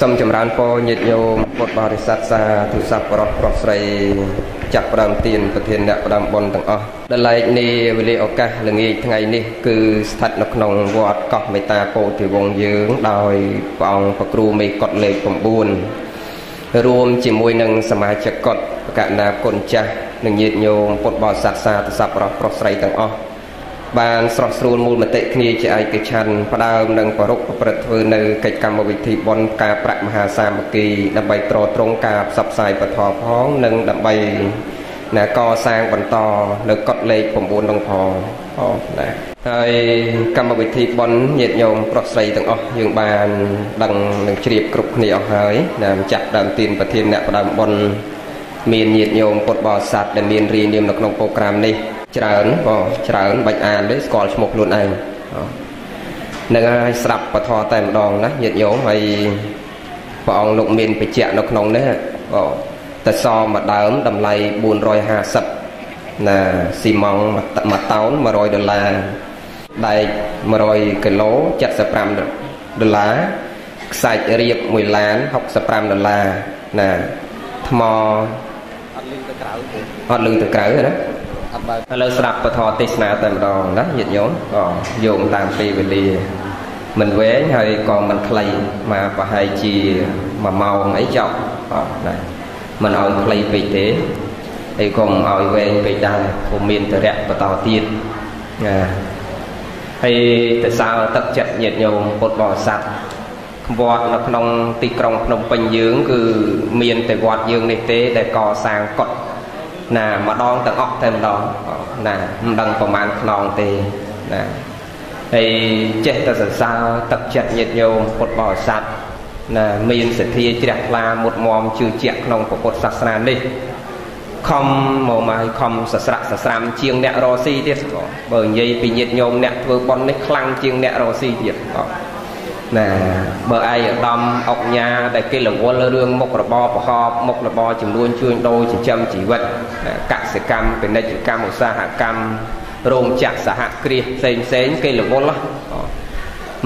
សូមចម្រើនពរញាតិញោមពុទ្ធបរិស័ទសាធុស័ព្ទបរោះប្រុសស្រីចាក់ផ្ដើមទានប្រធានអ្នកផ្ដើមបុណ្យទាំងអស់ដែលឡែកនេះវេលាឱកាសល្ងាចថ្ងៃនេះគឺស្ថិតនៅក្នុងវត្តកោះមេតាពោធិវង្សយើងដោយព្រះអង្គប្រគ្រូមេកុដលេខ9រួមជាមួយនឹងសមាជិកកុដបកណាគុណចាស់និងញាតិញោមពុទ្ធបរិស័ទសាធុស័ព្ទបរោះប្រុសស្រីទាំងអស់ បានស្រស់ស្រួលមូលមតិគ្នាជាឯកច្ឆ័ន្ទផ្ដើមនឹងប្ររុកប្រព្រឹត្តធ្វើនៅកិច្ចកម្មវិធីបុណ្យការប្រាក់មហាសាមគ្គីដើម្បីត្រត្រង់ការផ្សព្វផ្សាយពធផងនិងដើម្បីណាកសាងបន្តនៅកត់លេខ9នឹងផងអូណាហើយកម្មវិធីបុណ្យញាតិញោមប្រុសស្រីទាំងអស់យើងបានដឹងនឹងជ្រាបគ្រប់គ្នាអស់ហើយណាចាក់ដើមទានប្រធានអ្នកផ្ដើមបុណ្យមានញាតិញោមពុទ្ធបរិស័ទដែលមានរៀននាមនៅក្នុងប្រូក្រាមនេះ ច្រើនបងច្រើនបាច់អានទេស្គាល់ឈ្មោះខ្លួនឯងនឹងហើយស្រាប់ពធតែម្ដងណាញាតិញោមហើយព្រះអង្គលោកមានបញ្ជាក់នៅក្នុងនេះបងតែសមដើមតម្លៃ450ណាស៊ីម៉ង់មួយតោន100ដុល្លារដែក100គីឡូ75ដុល្លារខ្សាច់រៀប1ឡាន65ដុល្លារណាថ្មអត់លឺទៅក្រៅទេអត់លឺទៅក្រៅណា អត់បើឥឡូវស្ដាប់ពធទេសនាតែម្ដងណាញាតិញោមក៏យោងតាមពេលវេលាមិនវែងហើយក៏មិនខ្លីមកប្រហែលជា1ម៉ោងអីចប់បាទណាមិនឲ្យខ្លីពេកទេហើយក៏មិនឲ្យវែងពេកដែរព្រោះមានតរៈបន្តទៀតណាហើយទៅសើទឹកចិត្តញាតិញោមពុទ្ធបរិស័ទវត្តនៅក្នុងទីក្រុងភ្នំពេញយើង គឺមានតែវត្តយើងនេះទេដែលកសាងកុដិ ណាម្ដងទាំងអស់តែម្ដងណាមិនដឹងប្រមាណខ្នងទេណាហើយចេះតែសរសើរទឹកចិត្តញាតិញោមពុទ្ធបរិស័ទណាមានសទ្ធាជ្រះថ្លាមុតមមជឿជាក់ក្នុងពុទ្ធសាសនានេះខំមកមកខំសស្រាក់សស្រាំជាងអ្នករស៊ីទៀតបើនិយាយពីញាតិញោមអ្នកធ្វើប៉ុននេះខ្លាំងជាងអ្នករស៊ីទៀតបាទ ណាបើឯកឧត្តមអុកញ៉ាដែលគេរវល់រឿងមុខរបរប្រហបមុខរបរចំនួនជួញដូរចិញ្ចឹមជីវិតកសិកម្មពាណិជ្ជកម្មឧស្សាហកម្មរោងចក្រសហគ្រាសផ្សេងផ្សេងគេរវល់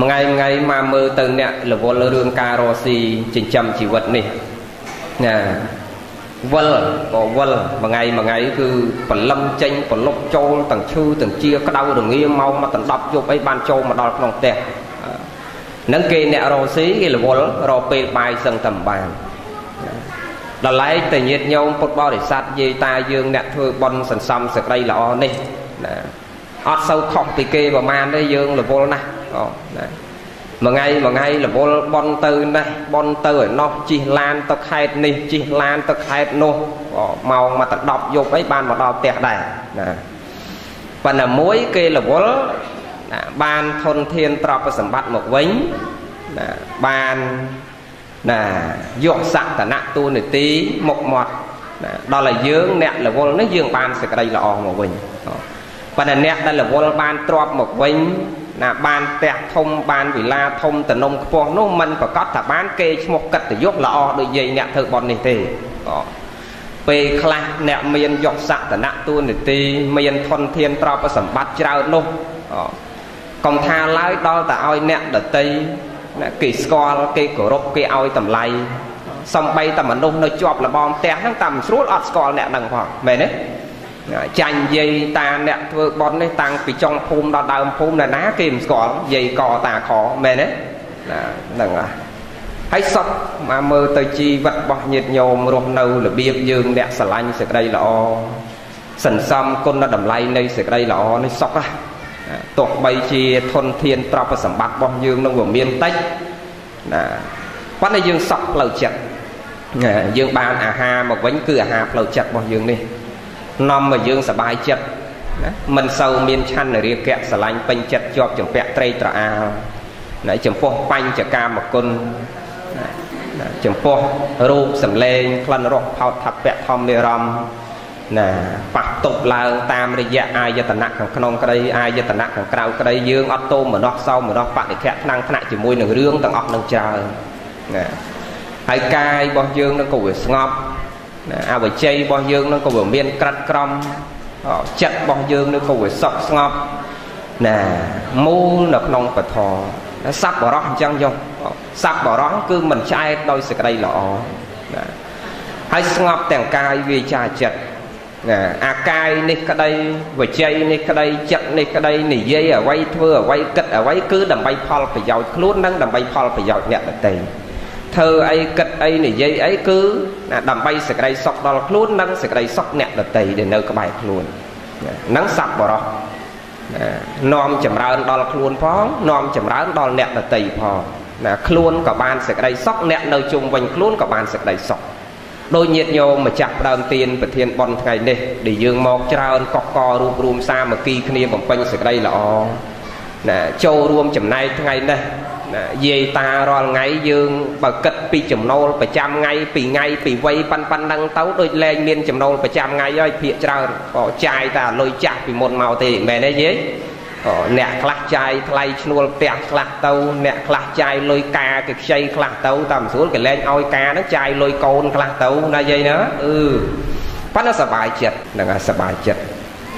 មួយថ្ងៃថ្ងៃមកមើលទៅអ្នករវល់រឿងការរស់ស៊ីចិញ្ចឹមជីវិតនេះណាវិលក៏វិលមួយថ្ងៃមួយថ្ងៃគឺបលឹមចេញប្រលប់ចូលទាំងឈឺទាំងជាក្តៅរងាមកមកដណ្ដប់យប់អីបានចូលមកដល់ក្នុងផ្ទះ នឹងគេអ្នករស់ស៊ីគេរវល់រកពេលបាយសឹងតែមិនបានដល់ឡែកតែញាតញោមពុទ្ធបរិស័ទយាយតាយើងអ្នកធ្វើបន់សន្សំសក្តីល្អនេះណាអត់សូវខុសពីគេប្រហែលទេយើងរវល់ណាស់អូណាមួយថ្ងៃមួយថ្ងៃរវល់បន់ទៅនេះបន់ទៅឯណោះជិះឡានទៅខេតនេះជិះឡានទៅខេតនោះម៉ោងមកទៅ10យប់អីបានមកដល់ផ្ទះដែរណាប៉ុន្តែមួយគេរវល់ ណាបានធនធានទ្រព្យសម្បត្តិមកវិញណាបានណាយកសក្តនៈទូនីតិមុខមាត់ណាដល់ឲ្យយើងអ្នករវល់នេះយើងបានសេចក្តីល្អមកវិញប៉ុន្តែអ្នកដែលរវល់បានទ្រព្យមកវិញណាបានផ្ទះធំបានវិឡាធំតំណុំខ្ពស់នោះมันប្រកាសថាបានគេឈ្មោះកិត្តិយសល្អដូចយាយអ្នកធ្វើបន់នេះទេពេលខ្លះអ្នកមានយកសក្តនៈទូនីតិមានធនធានទ្រព្យសម្បត្តិច្រើននោះ កុំថាឡើយដល់តែឲ្យអ្នកដតីគេស្គាល់គេគោរពគេឲ្យតម្លៃសំបីតែមនុស្សនៅជាប់លបងផ្ទះហ្នឹងតាមស្រួលអត់ស្គាល់អ្នកហ្នឹងផងមែនទេចាញ់យាយតាអ្នកធ្វើបន់នេះតាំងពីចុងភូមិដល់ដើមភូមិណាគេមិនស្គាល់យាយកតាខមែនទេណាហ្នឹងហ่ะហើយសុខមកមើលទៅជីវិតរបស់ញាតិញោមរស់នៅរបៀបយើងអ្នកស្រឡាញ់សេចក្តីល្អសន្សំគុណតម្លៃនៃសេចក្តីល្អនេះសុខហ่ะ ទោះបីជាធនធានទ្រព្យសម្បត្តិរបស់យើងនឹងវាមានតិចណាប៉ុន្តែយើងសក់ផ្លូវចិត្តយើងបានអាហារមកវិញគឺអាហារផ្លូវចិត្តរបស់យើងនេះនាំឲ្យយើងសบายចិត្តណាមិនសូវមានឆន្ទរាគៈស្រឡាញ់ពេញចិត្តជាប់ចម្ពាក់ត្រីត្រអាលណាចំពោះបញ្ចកាមគុណណាចំពោះរូបសម្លេងក្លិនរសផោតថពៈធម្មនិរមណា ប៉ះទប់ឡើងតាមរយៈអាយតនៈខាងក្នុងក្តីអាយតនៈខាងក្រៅក្តីយើងអត់តូមមនោះសោមមនោះបតិខៈថ្នាំងថ្នាក់ជាមួយនឹងរឿងទាំងអស់នឹងច្រើនណាហើយកាយរបស់យើងនឹងក៏វាស្ងប់ណាអវជ័យរបស់យើងនឹងក៏វាមានក្រិតក្រំចិត្តរបស់យើងនឹងក៏វាសុខស្ងប់ណាមូលនៅក្នុងពធសัพបរោះអញ្ចឹងយកសัพបរោះគឺមិនឆ្អែតដោយសេចក្តីល្អណាហើយស្ងប់ទាំងកាយវាចាចិត្ត ណាអាកាយនេះក្តីវជ័យនេះក្តីចិត្តនេះក្តីនិយាយអ្វីធ្វើអ្វីគិតអ្វីគឺដើម្បីផលប្រយោជន៍ខ្លួននិងដើម្បីផលប្រយោជន៍អ្នកដទៃធ្វើអីគិតអីនិយាយអីគឺដើម្បីសេចក្តីសុខដល់ខ្លួននិងសេចក្តីសុខអ្នកដទៃដែលនៅក្បែរខ្លួនហ្នឹងសัพបរោះនាំចម្រើនដល់ខ្លួនផងនាំចម្រើនដល់អ្នកដទៃផងណាខ្លួនក៏បានសេចក្តីសុខអ្នកនៅជុំវិញខ្លួនក៏បានសេចក្តីសុខ ដោយញាតញោមម្ចាស់ដើមទៀនប្រធានបនថ្ងៃនេះដែលយើងមកច្រើនកកករួបរวมសាមគ្គីគ្នាបំពេញសេចក្តីល្អណាចូលរួមចំណែកថ្ងៃនេះណាយាយតារាល់ថ្ងៃយើងបើគិតពីចំណូលប្រចាំថ្ងៃពីថ្ងៃពីវ័យប៉ាន់ប៉ាន់ហ្នឹងទៅដូចលែងមានចំណូលប្រចាំថ្ងៃហើយភាកច្រើនក៏ចាយតែលុយចាស់ពីមុនមកទេមែនទេយាយ អ្នកខ្លះចាយថ្លៃឈ្នួលផ្ទះខ្លះទៅអ្នកខ្លះចាយលុយការគេខ្ចីខ្លះទៅតាមស្រួលគេលែងឲ្យការហ្នឹងចាយលុយកូនខ្លះទៅណាយាយណាអឺប៉ុន្តែសบายចិត្តហ្នឹងហើយសบายចិត្ត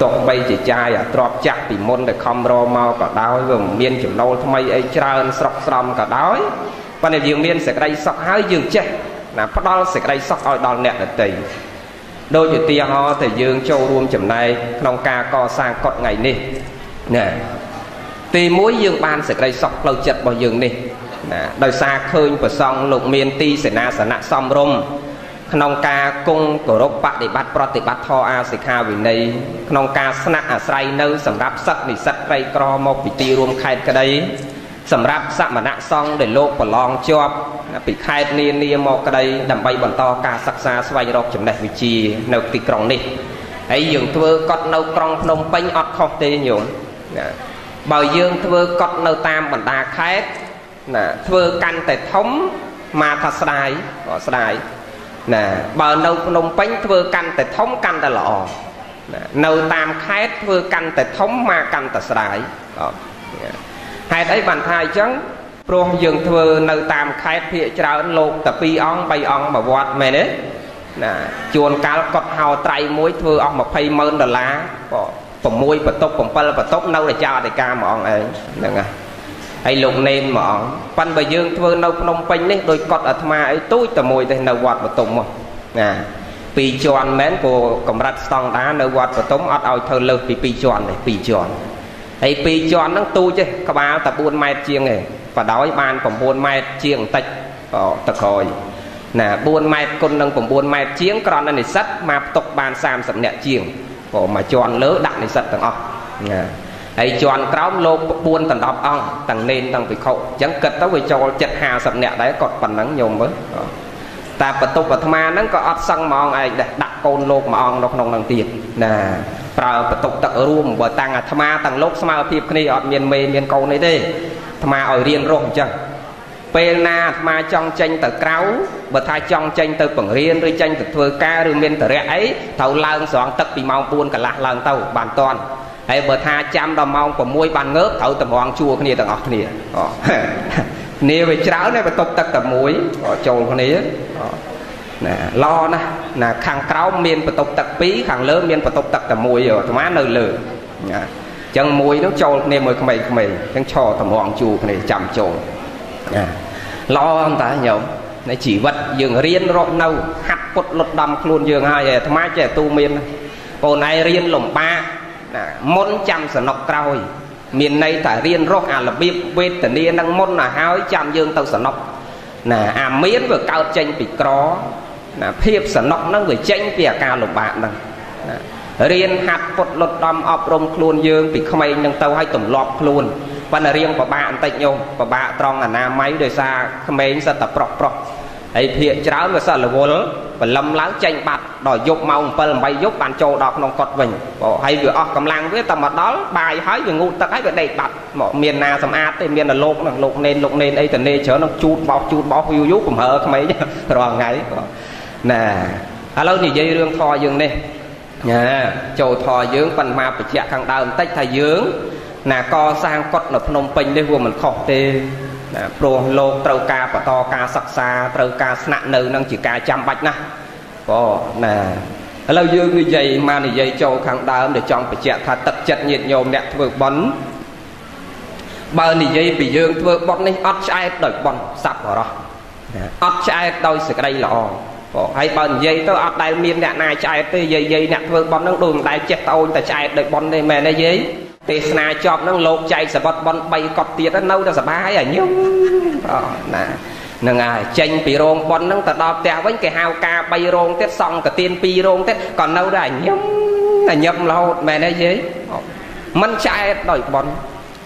ទោះបីជាចាយអាទ្របចាស់ពីមុនតែខំរមកក៏ដោយវាមានចំណូលថ្មីអីច្រើនស្រុកស្រំក៏ដោយប៉ុន្តែយើងមានសេចក្តីសុខហើយយើងចេះណាផ្ដល់សេចក្តីសុខឲ្យដល់អ្នកដទៃដូចឧទាហរណ៍តែយើងចូលរួមចំណែកក្នុងការកសាងកុដថ្ងៃនេះ ណាទី1យើងបានសេចក្តីសុខផ្លូវចិត្តរបស់យើងនេះណាដោយសារឃើញប្រសង់លោកមានទីសេនាសនៈសំរុំក្នុងការគង់គោរពបដិបត្តិប្រតិបត្តិធម៌អាសិក្ខាវិន័យក្នុងការស្នាក់អាស្រ័យនៅសម្រាប់សិទ្ធិនិស្សិតក្រីក្រមកពីទីរួមខេត្តក្តីសម្រាប់សមណៈសង្ឃដែលលោកប្រឡងជាប់ពីខេត្តនានាមកក្តីដើម្បីបន្តការសិក្សាស្វែងរកចំណេះវិជ្ជានៅទីក្រុងនេះហើយយើងធ្វើកត់នៅក្រុងភ្នំពេញអត់ខុសទេញោម ណាបើយើងធ្វើកត់នៅតាមបណ្ដាខេត្តណាធ្វើកាន់តែធំមកថាស្ដាយក៏ស្ដាយណាបើនៅភ្នំពេញធ្វើកាន់តែធំកាន់តែល្អណានៅតាមខេត្តធ្វើកាន់តែធំមកកាន់តែស្ដាយហេតុអីបានថាអញ្ចឹងព្រោះយើងធ្វើនៅតាមខេត្តភាកច្រើនលោកតែ2អង្គ3អង្គមួយវត្តមែនទេណាជួនកាលកត់ហៅត្រៃមួយធ្វើអស់20ម៉ឺនដុល្លារក៏ 6បន្ទប់7បន្ទប់នៅរាជាអធិការហ្មងឯងហ្នឹងហើយហើយលោកនេនមួយអង្គប៉ិនបើយើងធ្វើនៅភ្នំពេញនេះដោយកត់អាត្មាអីទូចតែមួយទេនៅវត្តបតុមមកណាពីរជាន់មែនព្រោះកម្រិតស្តង់ដានៅវត្តបតុមអត់ឲ្យធ្វើលើសពី2ជាន់ទេ2ជាន់ហើយពីរជាន់ហ្នឹងទូចទេក្បាលតែ4ម៉ែត្រជាងទេបដោយបាន9ម៉ែត្រជាងបន្តិចទៅក្រោយណា4ម៉ែត្រគុណនឹង9ម៉ែត្រជាងក្រណនិស្សិតមកផ្ទុកបាន30នាក់ជាង ក៏មកជាន់លើដាក់និស្សិតទាំងអស់ណាហើយជាន់ក្រោមលោក4ដណ្ដប់អង្គទាំងនេនទាំងភិក្ខុអញ្ចឹងគិតទៅវាចូលចិត្ត50នាក់ដែរគាត់ប៉ុណ្ណឹងញោមមើលតែបន្ទប់អាត្មាហ្នឹងក៏អត់សឹងហ្មងឯងដែរដាក់កូនលោកមួយអង្គនៅក្នុងហ្នឹងទៀតណាប្រើបន្ទប់ទឹករួមបើតាំងអាត្មាទាំងលោកស្មើភាពគ្នាអត់មានមេមានកូនអីទេអាត្មាឲ្យរៀនរស់អញ្ចឹង ពេលណាអាត្មាចង់ចេញទៅក្រៅបើថាចង់ចេញទៅបង្រៀនឬចេញទៅធ្វើការឬមានតរៈអីត្រូវឡើងស្រង់ទឹកពីម៉ោង4កន្លះឡើងទៅបានតន់ហើយបើថាចាំដល់ម៉ោង6បានងើបត្រូវតម្រង់ជួគ្នាទាំងអស់គ្នាគ្នាវាច្រើនតែបន្ទប់ទឹកតែមួយចូលគ្នាណាល្អណាស់ណាខាងក្រោមមានបន្ទប់ទឹក2ខាងលើមានបន្ទប់ទឹកតែមួយអាត្មានៅលើណាអញ្ចឹងមួយនោះចូលគ្នាមួយក្មេងៗអញ្ចឹងឈរតម្រង់ជួគ្នាចាំចូល ណាល្អអន្តើញោមនៃជីវិតយើងរៀនរកនៅហាត់ពុតលុតដំខ្លួនយើងហើយអាត្មាចេះទូមានបងឯងរៀនលំបាកណាមុនចាំសនុកក្រោយ មានន័យថារៀនរកអារបៀបវេទនានឹងមុនណាហើយចាំយើងទៅសនុកណាអាមានវាកើតចេញពីក្រណាភាពសនុកហ្នឹងវាចេញពីអាការលំបាកហ្នឹងណារៀនហាត់ពុតលុតដំអប់រំខ្លួនយើងពីក្មេងនឹងទៅឲ្យទម្លាប់ខ្លួន ប៉ុន្តែរៀងពិបាកបន្តិចញោមពិបាកត្រង់អនាម័យដោយសារក្មេងសិតតែប្រុសប្រុសហើយភាកច្រើនវាសិតរវល់បលឹមឡើងចេញបាត់ដល់យប់ម៉ោង7 8យប់បានចូលដល់ក្នុងកត់វិញបងហើយវាអស់កម្លាំងវាតែមកដល់បាយហើយវាងូតទឹកហើយវាដេកបាត់មកមានណាសម្អាតទេមានតែលោកនឹងលោកនេនលោកនេនអីតនេច្រើននឹងជូតបោកជូតបោកយូរយូរកំហើក្មេងរាល់ថ្ងៃណាឥឡូវនិយាយរឿងធរយើងនេះណាចូលធរយើងប៉ុន្មានបញ្ជាក់ខាងដើមបន្តិចថាយើង ណាកសាងកុដនៅភ្នំពេញនេះវាមិនខុសទេណាព្រោះលោកត្រូវការបន្តការសិក្សាត្រូវការស្នាក់នៅនឹងជាការចាំបាច់ណាស់ក៏ណាឥឡូវយើងនិយាយមកនិយាយចូលខាងដើមដែលចង់បញ្ជាក់ថាទឹកចិត្តញាតិញោមអ្នកធ្វើបន់បើនិយាយពីយើងធ្វើបុណ្យនេះអត់ឆ្អែតដោយបុណ្យសัพបរោះអត់ឆ្អែតដោយសេចក្តីល្អបងហើយបើនិយាយទៅអត់ដែលមានអ្នកណាឆ្អែតទេយាយយាយអ្នកធ្វើបុណ្យហ្នឹងដូចមិនដែលចេះត្អូញតែឆ្អែតដោយបុណ្យទេមែនទេយាយ ទេសនាចប់ហ្នឹងលោកចែកសបុតបុណ្យ3កប់ទៀតនៅតែសบายអាញឹមបងណានឹងហើយចេញពីរោងប៉ុនហ្នឹងទៅដល់ផ្ទះវិញគេហៅការ3រោងទៀតសង់កទៀន2រោងទៀតក៏នៅតែញឹមតែញឹមរហូតមែនទេយាយมันឆ្អែតដោយប៉ុន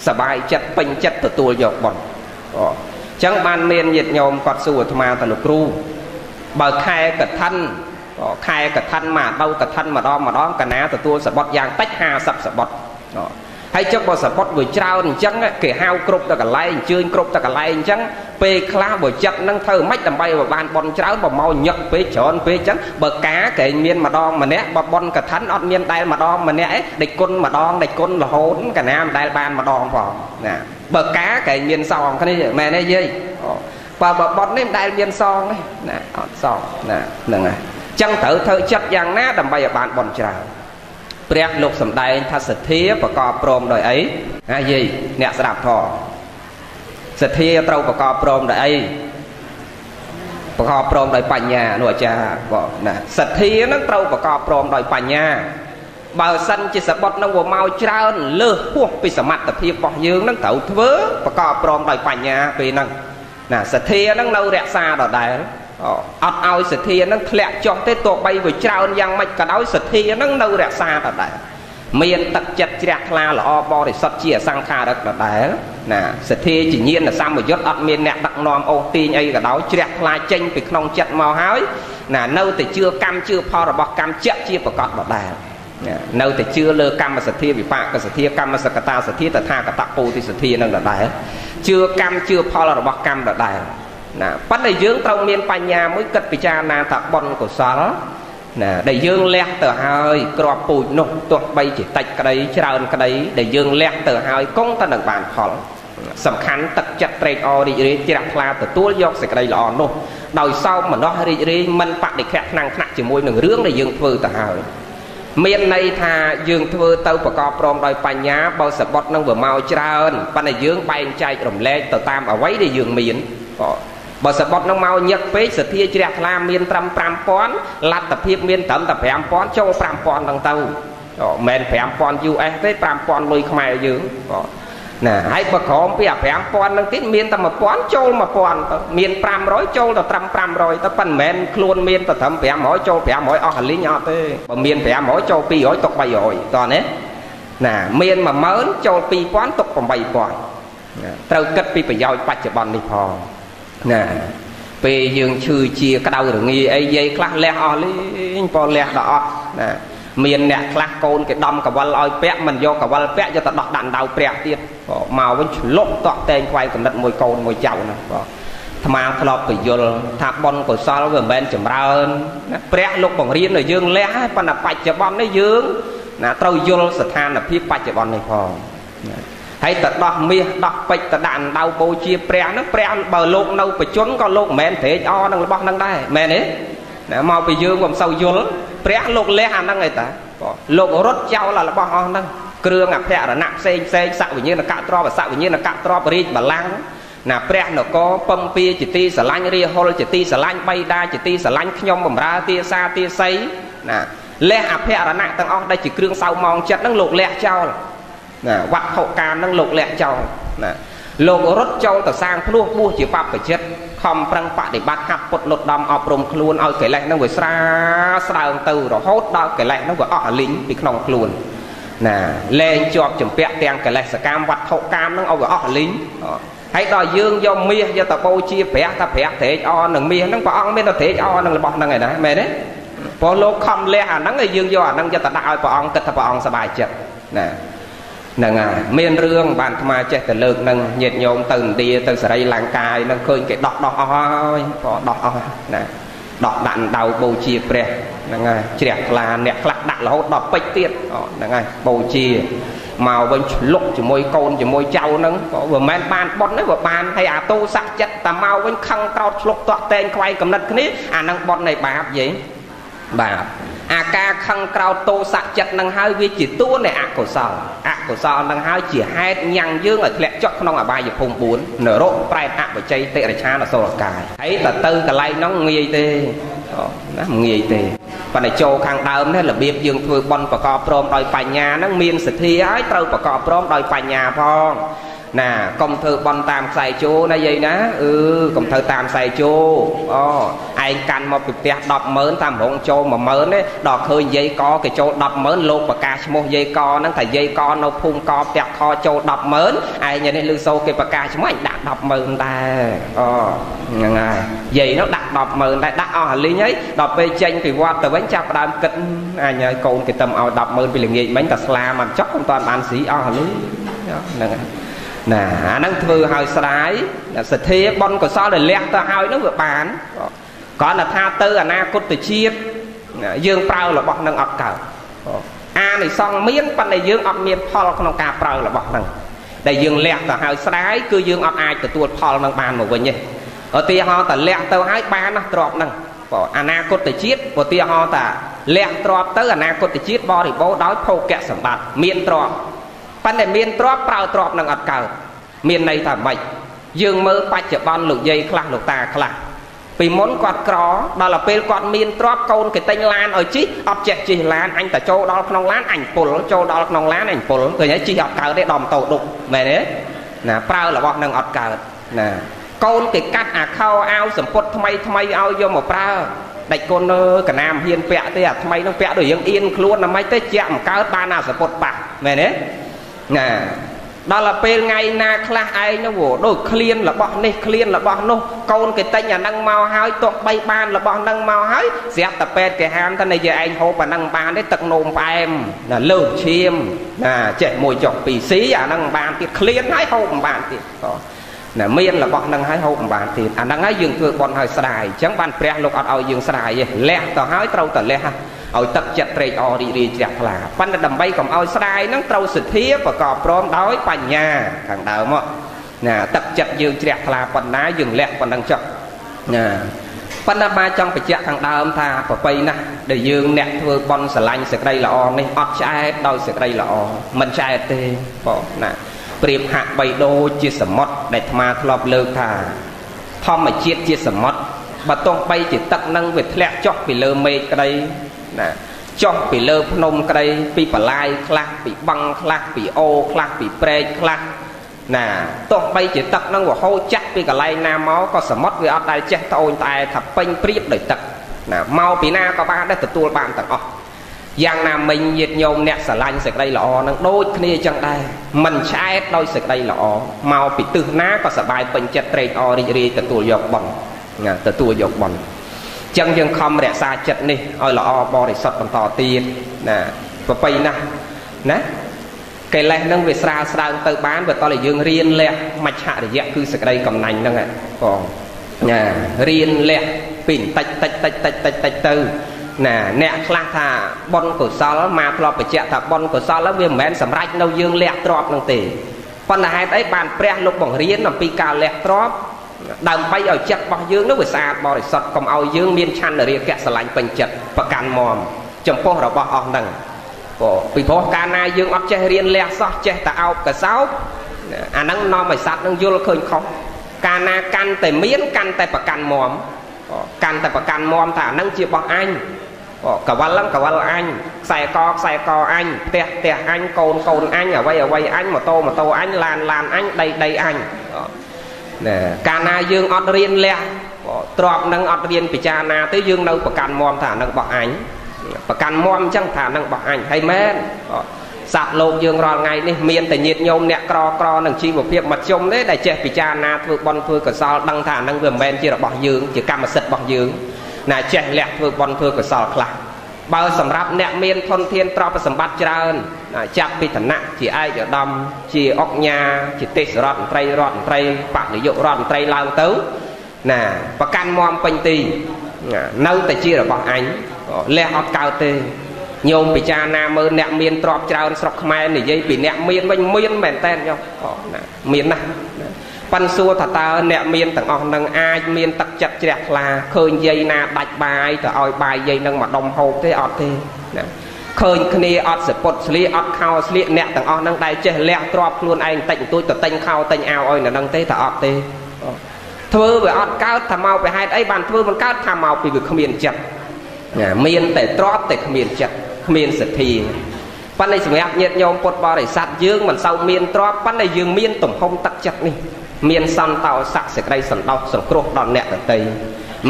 សบายចិត្តពេញចិត្តទទួលយកប៉ុនអូអញ្ចឹងបានមានញាតិញោមគាត់សួរអាត្មាទៅលោកគ្រូបើខែកឋិនខែកឋិនមកដៅកឋិនម្ដងម្ដងកណាទទួលសបត់យ៉ាងតិច50សបត់ ហើយចុះបើសពតវាច្រើនអញ្ចឹងគេហៅគ្រប់ទៅកន្លែងអញ្ជើញគ្រប់ទៅកន្លែងអញ្ចឹងពេលខ្លះបើចិត្តនឹងធ្វើម៉េចដើម្បីឲ្យបានបនច្រើនបើមកញឹកពេកច្រើនពេកអញ្ចឹងបើការគេមានម្ដងម្នាក់បើបនកឋិនអត់មានដែលម្ដងម្នាក់ឯងដេចគុណម្ដងដេចគុណរហូតកណាមិនដែលបានម្ដងផងណាបើការគេមានសងគ្នាមែនទេយាយបើបើបននេះមិនដែលមានសងទេណាអត់សងណាហ្នឹងហើយអញ្ចឹងត្រូវធ្វើចិត្តយ៉ាងណាដើម្បីឲ្យបានបនច្រើន ព្រះលោកសំដែងថាសទ្ធាប្រកបព្រមដោយអីណាយាយអ្នកស្ដាប់ធម៌សទ្ធាត្រូវប្រកបព្រមដោយអីប្រកបព្រមដោយបញ្ញានោះអាចារ្យបងណាសទ្ធានឹងត្រូវប្រកបព្រមដោយបញ្ញាបើសិនជាសបុតនឹងវាមកច្រើនលើសហួសពីសមត្ថភាពរបស់យើងនឹងត្រូវធ្វើប្រកបព្រមដោយបញ្ញាពេលហ្នឹងណាសទ្ធានឹងនៅរក្សាដដែល អត់ឲ្យសទ្ធានឹងធ្លាក់ចុះទេទោះបីវាច្រើនយ៉ាងម៉េចក៏ដោយសទ្ធានឹងនៅរក្សាដដែលមានទឹកចិត្តជ្រះថ្លាល្អបរិសុទ្ធជាអសង្ខារឹកដដែលណាសទ្ធាជាញាណសម្បយុទ្ធអត់មានអ្នកដឹកនាំអូសទាញអីក៏ដោយជ្រះថ្លាចេញពីក្នុងចិត្តមកហើយណានៅតែជឿកម្មជឿផលរបស់កម្មជាក់ជាប្រកបដដែលនៅតែជឿលើកម្មសទ្ធាវិបាកសទ្ធាកម្មសកតាសទ្ធាតថាកតពោទិសទ្ធានឹងដដែលជឿកម្មជឿផលរបស់កម្មដដែល ណាប៉ុន្តែយើងត្រូវមានបញ្ញាមួយគិតពិចារណាថាបុណ្យកុសលណាដែលយើងលះទៅហើយក្របពូជនោះទោះបីជាតិចក្តីច្រើនក្តីដែលយើងលះទៅហើយគង់តែនឹងបានផលសំខាន់ទឹកចិត្តត្រេកអររីករាយជ្រះថ្លាទទួលយកសេចក្តីល្អនោះដោយសោមមនោរីករាយមិនបដិខៈថ្នាំងថ្នាក់ជាមួយនឹងរឿងដែលយើងធ្វើទៅហើយមានន័យថាយើងធ្វើទៅប្រកបព្រមដោយបញ្ញាបើសបុតនឹងវាមកច្រើនប៉ុន្តែយើងបែងចែករំលែកទៅតាមអ្វីដែលយើងមានក៏ បើសបុតនឹងមកញឹកពេកសធាជ្រះថ្លាមានត្រឹម5000លទ្ធភាពមានត្រឹមតែ5000ចូល5000ហ្នឹងទៅមិនមែន5000 US ទេ5000លុយខ្មែរយើងណាហើយបើក្រមពីអា5000ហ្នឹងទៀតមានតែ1000ចូល1000ទៅមាន500ចូលទៅត្រឹម500ទៅប៉ុន្មានខ្លួនមានតែត្រឹម500ចូល500អស់កលីងអត់ទេបើមាន500ចូល200ទុក300តោះណាណាមាន10000ចូល2000ទុក8000ត្រូវគិតពីប្រយោជន៍បច្ចុប្បន្ននេះផង ណាពេលយើងឈឺជាក្តៅរងាអីយាយខ្លះលះអស់លេងពណ៌លះដល់អស់ណាមានអ្នកខ្លះកូនគេដំកវលឲ្យពាក់មិនយកកវលពាក់យកទៅដោះដាក់ដៅព្រះទៀតមកវិញឆ្លុកតក់តែងខ្វាយកំណត់មួយកូនមួយចៅណាបាទថ្មធ្លាប់ពយល់ថាបុណ្យកុសលវាមិនមែនចម្រើនណាព្រះលោកបង្រៀនឲ្យយើងលះហើយប៉ុន្តែបច្ចុប្បន្ននេះយើងណាត្រូវយល់ស្ថានភាពបច្ចុប្បន្ននេះផងណា ហើយទៅដោះមាសដោះពេជ្រទៅដាក់ដៅបូជាព្រះហ្នឹងព្រះបើលោកនៅបជនក៏លោកមិនមែនត្រេកអរនឹងរបស់ហ្នឹងដែរមែនទេណាមកពីយើងក៏មិនសូវយល់ព្រះលោកលះអាហ្នឹងឯតាលោករត់ចោលរបស់អស់ហ្នឹងគ្រឿងអភរណៈផ្សេងផ្សេងសវិញ្ញាណកៈទ្របសវិញ្ញាណកៈទ្របរាជបលាំងណាព្រះនគរពំពីជាទីស្រឡាញ់រាហុលជាទីស្រឡាញ់បៃតាជាទីស្រឡាញ់ខ្ញុំបំរើទាសាទាស័យណាលះអភរណៈទាំងអស់ដែលជាគ្រឿងសៅម៉ងចិត្តហ្នឹងលោកលះចោល ណាវត្ថុកាមនឹងលោកលះចោលណាលោករត់ចូលទៅសាងភ្លោះបួសជាបព្វជិតខំប្រឹងបដិបត្តិហាត់ពុតលុតដំអប់រំខ្លួនឲ្យកិលេសនឹងវាស្រាស្រើងទៅរហូតដល់កិលេសនឹងវាអស់អលិញពីក្នុងខ្លួនណាលែងជាប់ចម្ពាក់ទាំងកិលេសកម្មវត្ថុកាមនឹងឲ្យវាអស់អលិញហើយដល់យើងយកមាសយកទៅបូជាព្រះថាព្រះត្រេកអរនឹងមាសហ្នឹងព្រះអង្គមានតែត្រេកអរនឹងរបស់ហ្នឹងឯណាមែនទេព្រោះលោកខំលះអាហ្នឹងឲ្យយើងយកអាហ្នឹងយកទៅដាក់ឲ្យព្រះអង្គគិតថាព្រះអង្គសប្បាយចិត្តណា ហ្នឹងហើយមានរឿងបានអាត្មាចេះតែលើកនឹងញាតញោមទៅឥណ្ឌាទៅសេរីលង្កាយនឹងឃើញគេដោះដោះអស់ហើយក៏ដោះអស់ណាដោះដាក់ដៅបូជាព្រះហ្នឹងហើយជ្រះថ្លាអ្នកខ្លះដាក់រហូតដល់ពេជ្រទៀតហ្នឹងហើយបូជាមកវិញឆ្លុកជាមួយកូនជាមួយចៅហ្នឹងក៏មិនមែនបានប៉ុនទេបើបានហើយអាតូស័កចិត្តតែមកវិញខឹងក្រោតឆ្លុកតាក់តែងខ្វាយកំណត់គ្នាអាហ្នឹងប៉ុននៃបាបយីបាទ អាការខឹងក្រោតទោសៈចិត្តនឹងហើយវាជាតួនៃអកុសលអកុសលនឹងហើយជាហេតុញ៉ាំងយើងឲ្យធ្លាក់ចុះក្នុងអបាយភូមិ4នរកប្រែតអបច្ច័យតិរឆានអសុរកាយហើយតើទៅកន្លែងហ្នឹងងាយទេណាមិនងាយទេប៉ុន្តែចូលខាងដើមនេះរបៀបយើងធ្វើបន់ប្រកបព្រមដោយបញ្ញាហ្នឹងមានសទ្ធាហើយត្រូវប្រកបព្រមដោយបញ្ញាផង ណាកុំធ្វើបន់តាមខ្សែជោណាយាយណាអឺកុំធ្វើតាមខ្សែជោអូឯងកាន់មកពីផ្ទះ100000តាមរងចូល10000ទេដល់ឃើញយាយកគេចូល100000លោកប្រកាសឈ្មោះយាយកហ្នឹងថាយាយកនៅភូមិកផ្ទះខចូល100000ឯងនេះលឺសូគេប្រកាសឈ្មោះឯងដាក់100000ដែរអូហ្នឹងហើយយាយនោះដាក់100000ដែរដាក់អស់អាលីងហើយដល់ពេលចេញពីវត្តទៅវិញចាប់ដើមគិតអញហើយកូនគេទៅឲ្យ100000ពីល្ងាចមិញតែស្លាមិនចុកមិនតាន់បានស៊ីអស់អាលីហ្នឹងហើយ ណាអាហ្នឹងធ្វើឲ្យស្ដាយសទ្ធាបុណ្យកុសលដែលលះទៅឲ្យហ្នឹងវាបានគ្រាន់តែថាទៅអនាគតជាតិយើងប្រើរបស់នឹងអត់កើតអានិសង្ឃមានប៉ុន្តែយើងអត់មានផលក្នុងការប្រើរបស់ហ្នឹងដែលយើងលះទៅឲ្យស្ដាយគឺយើងអត់អាចទទួលផលនឹងបានមកវិញទេឧទាហរណ៍តលះទៅឲ្យបានណាទ្របហ្នឹងបើអនាគតជាតិឧទាហរណ៍តាលះទ្របទៅអនាគតជាតិបរិបូរដោយភោគៈសម្បត្តិមានទ្រប ប៉ុន្តែមានទ្របប្រើទ្របនឹងអត់កើតមានន័យថាម៉េចយើងមើលបច្ចុប្បន្នលោកយាយខ្លះលោកតាខ្លះពីមុនគាត់ក្រដល់ទៅពេលគាត់មានទ្រព្យកូនគេទិញឡានឲ្យជិះអត់ចេះជិះឡានអញតែចូលដល់ក្នុងឡានអញពុលចូលដល់ក្នុងឡានអញពុលឃើញហើយជិះអត់កើតទេដល់ម៉ូតូដុកមែនទេណាប្រើរបស់នឹងអត់កើតណាកូនគេកាត់អាខោអាវសម្ពុតថ្មីថ្មីឲ្យយកមកប្រើដាច់កូននៅកណាមហ៊ានពាក់ទេអាថ្មីនឹងពាក់ដូចយើងអៀនខ្លួនណាមិនទេជាក់មិនកើតបានអាសម្ពុតប៉ះមែនទេ ណាដល់ទៅពេលថ្ងៃណាខ្លះឯងនោះដូចឃ្លានរបស់នេះឃ្លានរបស់នោះកូនគេតែងអានឹងមកហើយទោះបីបានរបស់នឹងមកហើយស្រាប់តែពេទ្យគេហាមថានិយាយឯងហូបអានឹងបានទេទឹកនោមផ្អែមណាលើសឈាមណាចេះមួយចុកពីរស៊ីអានឹងបានទៀតឃ្លានហើយហូបមិនបានទៀតណាមានរបស់នឹងហើយហូបមិនបានទៀតអានឹងហើយយើងធ្វើបន់ហើយស្ដាយអញ្ចឹងបានព្រះលោកអត់ឲ្យយើងស្ដាយទេលះទៅហើយត្រូវតែលះ ឲ្យទឹកចិត្តត្រេកអររីករាយជ្រះថ្លាប៉ុន្តែដើម្បីកុំឲ្យស្ដាយហ្នឹងត្រូវសទ្ធាប្រកបព្រមដោយបញ្ញាខាងដើមមកណាទឹកចិត្តយើងជ្រះថ្លាប៉ុណ្ណាយើងលះប៉ុណ្ណឹងចុះណាប៉ុន្តែបាទចង់បញ្ជាក់ខាងដើមថាប្របីណាស់ដែលយើងអ្នកធ្វើបន់ស្រឡាញ់សេចក្តីល្អនេះអត់ឆ្អែតដោយសេចក្តីល្អមិនឆ្អែតទេបងណាប្រៀបហាក់បីដូចជាសមុទ្រដែលអាត្មាធ្លាប់លើកថាធម្មជាតិជាសមុទ្របើទោះបីជាទឹកនឹងវាធ្លាក់ចុះពីលើមេឃក្តី ណាចុះពីលើភ្នំក្តីពីបលាយខ្លះពីបឹងខ្លះពីអូខ្លះពីព្រែកខ្លះណាទោះបីជាទឹកនឹងវហូរចាក់ពីកន្លែងណាមកក៏សមុទ្រវាអត់ដែលចេះត្អូញត្អែថាពេញព្រៀបដោយទឹកណាមកពីណាក៏បានដែរទទួលបានទាំងអស់យ៉ាងណាមិញញាតញោមអ្នកស្រឡាញ់សេចក្តីល្អនឹងដូចគ្នាចឹងដែរមិនឆ្អែតដោយសេចក្តីល្អមកពីទិសណាក៏សบายពេញចិត្តត្រេកអររីករាយទទួលយកបន់ណាទទួលយកបន់ ចឹងយើងខំរក្សាចិត្តនេះឲ្យល្អបរិសុទ្ធបន្តទៀតណាប្របីណាស់ណាកិលេសនឹងវាស្រាលស្ដើងទៅបានបើតោះតែយើងរៀនលះមច្ឆរិយៈគឺសក្តីកំណាញ់ហ្នឹងបងណារៀនលះពីបន្តិចតិចតិចតិចតិចតិចទៅណាអ្នកខ្លះថាបុណ្យកុសលមកធ្លាប់បញ្ជាក់ថាបុណ្យកុសលវាមិនមែនសម្រេចនៅយើងលះទ្របនឹងទេប៉ុន្តែហេតុអីបានព្រះលោកបង្រៀនអំពីការលះទ្រប ដើម្បីឲ្យចិត្តរបស់យើងនោះវាស្អាតបរិសុទ្ធកុំឲ្យយើងមានឆន្ទរាគៈស្រឡាញ់ពេញចិត្តប្រកាន់មមចំពោះរបស់អស់ហ្នឹងព្រោះពីព្រោះកាលណាយើងអត់ចេះរៀនលះសោះចេះតែអោបកសោបអាហ្នឹងនាំឲ្យសត្វនឹងយល់ឃើញខុសកាលណាកាន់តែមានកាន់តែប្រកាន់មមកាន់តែប្រកាន់មមថាអាហ្នឹងជារបស់អញកវលហ្នឹងកវលអញខ្សែកខ្សែកអញផ្ទះផ្ទះអញកូនកូនអញអ្វីអ្វីអញម៉ូតូម៉ូតូអញឡានឡានអញដីដីអញ ណាកាលណាយើងអត់រៀនលះទ្របនឹងអត់រៀនពិចារណាទេយើងនៅប្រកាន់មមថានឹងរបស់អញប្រកាន់មមអញ្ចឹងថានឹងរបស់អញហើយមែនសត្វលោកយើងរាល់ថ្ងៃនេះមានតែញាតញោមអ្នកក្រក្រនឹងជីវភាពមធ្យមទេដែលចេះពិចារណាធ្វើបន់ធ្វើកសលដឹងថានឹងវាមិនមែនជារបស់យើងជាកម្មសិទ្ធិរបស់យើងណាចេះលះធ្វើបន់ធ្វើកសលខ្លះបើសម្រាប់អ្នកមានធនធានទ្រព្យសម្បត្តិច្រើន ចាប់ពីឋានៈជាឯកឧត្តមជាអុកញ៉ាជាទេសរដ្ឋមន្ត្រីរដ្ឋមន្ត្រីបកនាយករដ្ឋមន្ត្រីឡើងទៅណាប្រកាន់មមពេញទីនៅតែជារបស់អញលះអត់កើតទេញោមពិចារណាមើលអ្នកមានទ្រព្យច្រើនស្រុកខ្មែរនិយាយពីអ្នកមានវិញមានមែនតើញោមណាមានណាស់ប៉ិនសួរថាតើអ្នកមានទាំងអស់នឹងអាចមានទឹកចិត្តជ្រះថ្លាឃើញយាយណាដាច់បាយទៅឲ្យបាយយាយនឹងមកដុំហូបទេអត់ទេណា ឃើញគ្នាអត់សពុតស្លៀកអត់ខោស្លៀកអ្នកទាំងអស់នឹងដែលចេះលះទ្របខ្លួនឯងតិចបន្តួចទៅទិញខោទិញអាវឲ្យនៅនឹងទេតើអត់ទេធ្វើវាអត់កើតថាមកពីហេតុអីបានធ្វើមិនកើតថាមកពីវាគ្មានចិត្តមានតែទ្របតែគ្មានចិត្តគ្មានសទ្ធាប៉ុន្តែសម្រាប់ញាតិញោមពុទ្ធបរិស័ទយើងមិនសូវមានទ្របប៉ុន្តែយើងមានទំហំទឹកចិត្តនេះមានសន្តោស័កសេចក្តីសន្តោសសង្គ្រោះដល់អ្នកដទៃ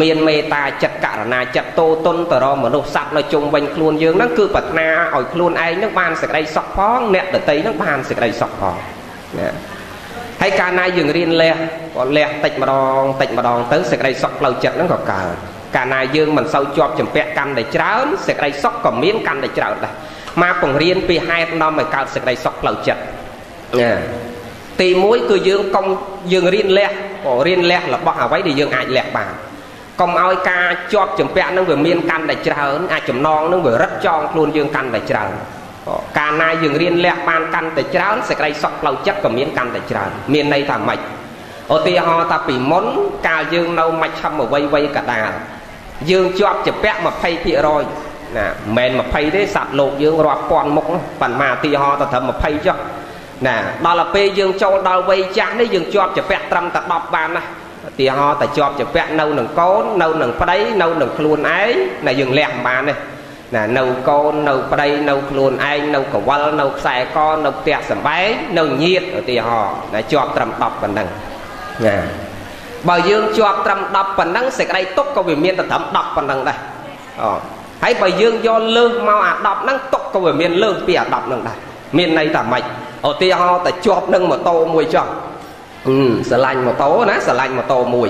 មានមេត្តាចិត្តករណាចិត្តតូតុនទៅរកមនុស្សសត្វនៅជុំវិញខ្លួនយើងហ្នឹងគឺប្រាថ្នាឲ្យខ្លួនឯងហ្នឹងបានសេចក្តីសុខផងអ្នកដទៃហ្នឹងបានសេចក្តីសុខផងណាហើយកាលណាយើងរៀនលះក៏លះតិចម្ដងតិចម្ដងទៅសេចក្តីសុខផ្លូវចិត្តហ្នឹងក៏កើតកាលណាយើងមិនសូវជាប់ចម្ពាក់កាន់តែច្រើនសេចក្តីសុខក៏មានកាន់តែច្រើនដែរមកបង្រៀនពីហេតុនាំឲ្យកើតសេចក្តីសុខផ្លូវចិត្តណាទី1គឺយើងកុំយើងរៀនលះក៏រៀនលះរបស់អ្វីដែលយើងអាចលះបាន កុំឲ្យការជាប់ចម្ពាក់នឹងវាមានកាន់តែច្រើនអាចចំណងនឹងវារឹតចងខ្លួនយើងកាន់តែច្រើនកាលណាយើងរៀនលះបានកាន់តែច្រើនសេចក្តីសុខផ្លូវចិត្តក៏មានកាន់តែច្រើនមានន័យថាម៉េចឧទាហរណ៍ថាពីមុនកាលយើងនៅមជ្ឈិមអវ័យវ័យកដាលយើងជាប់ចម្ពាក់20%ណាមិនមែន20ទេសត្វលោកយើងរាប់ពាន់មុខប៉ុន្មានឧទាហរណ៍ទៅត្រឹម20ចុះណាដល់ទៅពេលយើងចូលដល់វ័យចាស់នេះយើងជាប់ចម្ពាក់ត្រឹមតែ10បានណាឧ ទាហរណ៍តែជាប់ចម្ពាក់នៅនឹងកូននៅនឹងប្តីនៅនឹងខ្លួនឯងណាយើងលះមិនបានទេណានៅកូននៅប្តីនៅខ្លួនឯងនៅកវលនៅខ្សែកនៅផ្ទះសំបែងនៅញាតឧទាហរណ៍ណាជាប់ត្រឹម10ប៉ុណ្ណឹងណាបើយើងជាប់ត្រឹម10ប៉ុណ្ណឹងសេចក្តីទុកក៏វាមានតែត្រឹម10ប៉ុណ្ណឹងដែរអូហើយបើយើងយកលើសមកអា10ហ្នឹងទុកក៏វាមានលើសពីអា10ហ្នឹងដែរមានន័យថាម៉េចឧទាហរណ៍តែជាប់នឹងម៉ូតូមួយចុះ អឺស្រឡាញ់ម៉ូតូណាស្រឡាញ់ម៉ូតូមួយ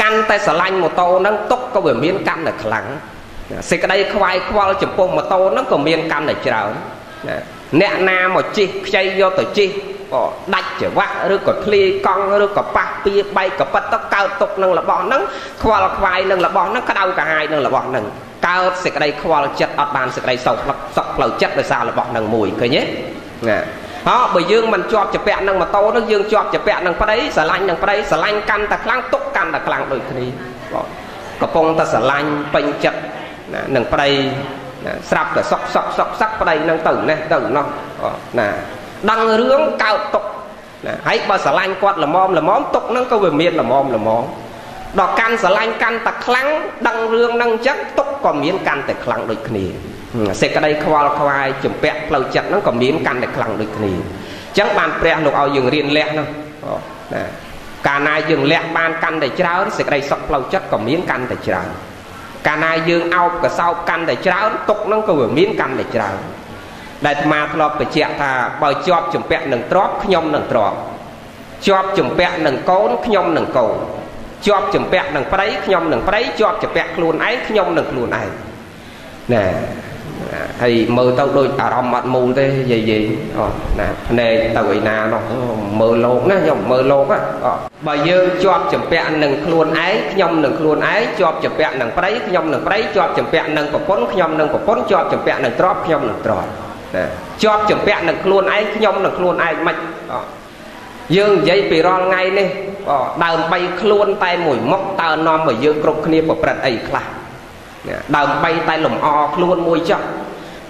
កាន់តែស្រឡាញ់ម៉ូតូហ្នឹងទុកក៏វាមានកាន់តែខ្លាំងសេចក្តីខ្វាយខ្វល់ចំពោះម៉ូតូហ្នឹងក៏មានកាន់តែច្រើនអ្នកណាមកជិះខ្ចីយកទៅជិះក៏ដាច់ច្រវាក់ឬក៏ធ្លាយកង់ឬក៏ប៉ះពៀបែកកប៉ិតទៅកើតទុកនឹងរបស់ហ្នឹងខ្វល់ខ្វាយនឹងរបស់ហ្នឹងក្តៅកាហាយនឹងរបស់ហ្នឹងកើតសេចក្តីខ្វល់ចិត្តអត់បានសេចក្តីសោកសក់ផ្លូវចិត្តដោយសាររបស់ហ្នឹងមួយឃើញទេណា ហ៎បើយើងមិនជាប់ជាពាក់នឹងម៉ូតូនោះយើងជាប់ជាពាក់នឹងប្តីស្រឡាញ់នឹងប្តីស្រឡាញ់កាន់តែខ្លាំងទុកកាន់តែខ្លាំងដូចគ្នាបងកំពុងតែស្រឡាញ់ពេញចិត្តណានឹងប្តីណាស្រាប់តែសុកសុកសុកសឹកប្តីនឹងទៅនេះទៅនោះណាដឹងរឿងកើតទុកណាហើយបើស្រឡាញ់គាត់ល្មមល្មមទុកហ្នឹងក៏វាមានល្មមល្មមដល់កាន់ស្រឡាញ់កាន់តែខ្លាំងដឹងរឿងហ្នឹងអញ្ចឹងទុកក៏មានកាន់តែខ្លាំងដូចគ្នា សេចក្តីខ្វល់ខ្វាយចម្ពាក់ផ្លូវចិត្តហ្នឹងក៏មានកាន់តែខ្លាំងដូចគ្នាអញ្ចឹងបានព្រះលោកឲ្យយើងរៀនលះនោះណាកាលណាយើងលះបានកាន់តែច្រើនសេចក្តីសុខផ្លូវចិត្តក៏មានកាន់តែច្រើនកាលណាយើងអោបកសោបកាន់តែច្រើនទុកហ្នឹងក៏វាមានកាន់តែច្រើនដែលអាត្មាធ្លាប់បញ្ជាក់ថាបើជាប់ចម្ពាក់នឹងទ្របខ្ញុំនឹងទ្របជាប់ចម្ពាក់នឹងកូនខ្ញុំនឹងកូនជាប់ចម្ពាក់នឹងប្តីខ្ញុំនឹងប្តីជាប់ចម្ពាក់ខ្លួនឯងខ្ញុំនឹងខ្លួនឯងណែ ហើយមើលទៅដូចអារម្មណ៍អត់មូលទេយាយយាយអូណាភ្នែកទៅឯណានោះមើលលោកណាខ្ញុំមើលលោកអូបើយើងជាប់ចម្ពាក់នឹងខ្លួនឯងខ្ញុំនឹងខ្លួនឯងជាប់ចម្ពាក់នឹងប្តីខ្ញុំនឹងប្តីជាប់ចម្ពាក់នឹងប្រពន្ធខ្ញុំនឹងប្រពន្ធជាប់ចម្ពាក់នឹងទ្រព្យខ្ញុំនឹងទ្រព្យណាជាប់ចម្ពាក់នឹងខ្លួនឯងខ្ញុំនឹងខ្លួនឯងមិនយើងនិយាយពីរាល់ថ្ងៃនេះដើម្បីខ្លួនតែមួយមុខតើនាំឲ្យយើងគ្រប់គ្នាប្រព្រឹត្តអីខ្លះ ដើម្បីតែលំអខ្លួនមួយចុះ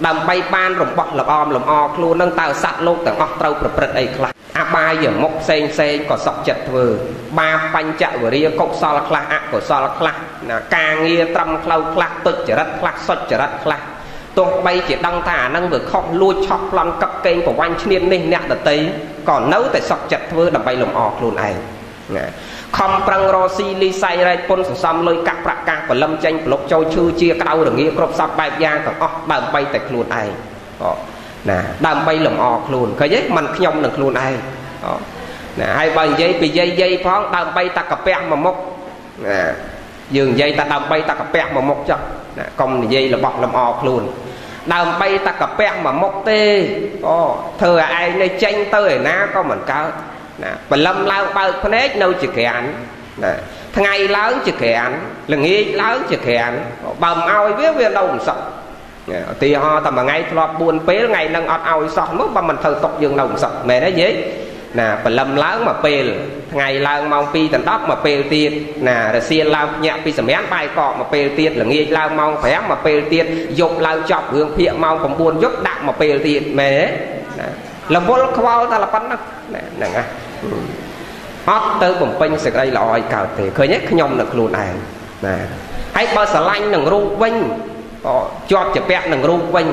ដើម្បីបានរបស់ល្អមលំអខ្លួននឹងតើសត្វលោកទាំងអស់ត្រូវប្រព្រឹត្តអីខ្លះអបាយមុខផ្សេងផ្សេងក៏សក់ចិត្តធ្វើ បាបញ្ចវរិយកុសលខ្លះអកុសលខ្លះណាការងារត្រឹមផ្លូវខ្លះទុច្ចរិតខ្លះសុចរិតខ្លះទោះបីជាដឹងថាអានឹងវាខុសលួចឆក់ប្លន់កឹកកេងប្រវាញ់ឈ្នាននេះអ្នកដតីក៏នៅតែសក់ចិត្តធ្វើដើម្បីលំអខ្លួនឯងណា ខំប្រឹងរកស៊ីលីសៃរែកពុនសន្សំលុយកាក់ប្រាក់កាសបលឹមចេញប្លុកចូលឈឺជាក្តៅរងាគ្រប់សពបែបយ៉ាងទាំងអស់ដើម្បីតែខ្លួនឯងណាដើម្បីលំអខ្លួនឃើញទេมันខ្ញុំនឹងខ្លួនឯងណាហើយបើនិយាយពីយាយយាយផងដើម្បីតែកាពះមួយមុខណាយើងនិយាយតែដើម្បីតែកាពះមួយមុខចុះណាកុំនិយាយរបស់លំអខ្លួនដើម្បីតែកាពះមួយមុខទេអូធ្វើឲ្យឯងនេះចេញទៅឯណាក៏មិនកើត ណាបលឹមឡើងបើកភ្នែកនៅជាក្រានណាថ្ងៃឡើងជាក្រានល្ងាចឡើងជាក្រានបើមិនឲ្យវាវានៅមិនសោះឧទាហរណ៍តែមួយថ្ងៃធ្លាប់4ពេលថ្ងៃនឹងអត់ឲ្យសោះមកបើមិនធ្វើຕົកយើងនៅមិនសោះមែនទេយាយណាបលឹមឡើងមកពេលថ្ងៃឡើងម៉ោង2ដល់10មកពេលទៀតណារសៀលឡើងញាក់ពីសម្រានបាយកកមកពេលទៀតល្ងាចឡើងម៉ោង5មកពេលទៀតយប់ឡើងចប់រឿងភាកម៉ោង9យប់ដាក់មកពេលទៀតមែនទេណារវល់ខ្វល់តែប៉ុណ្ណឹងហ្នឹងណា អត់ទៅបំពេញសេចក្តីល្អឲ្យកើតទេឃើញទេខ្ញុំនៅខ្លួនឯងណាហើយបើស្រឡាញ់នឹងរូបវិញក៏ជាប់ជាពាក់នឹងរូបវិញ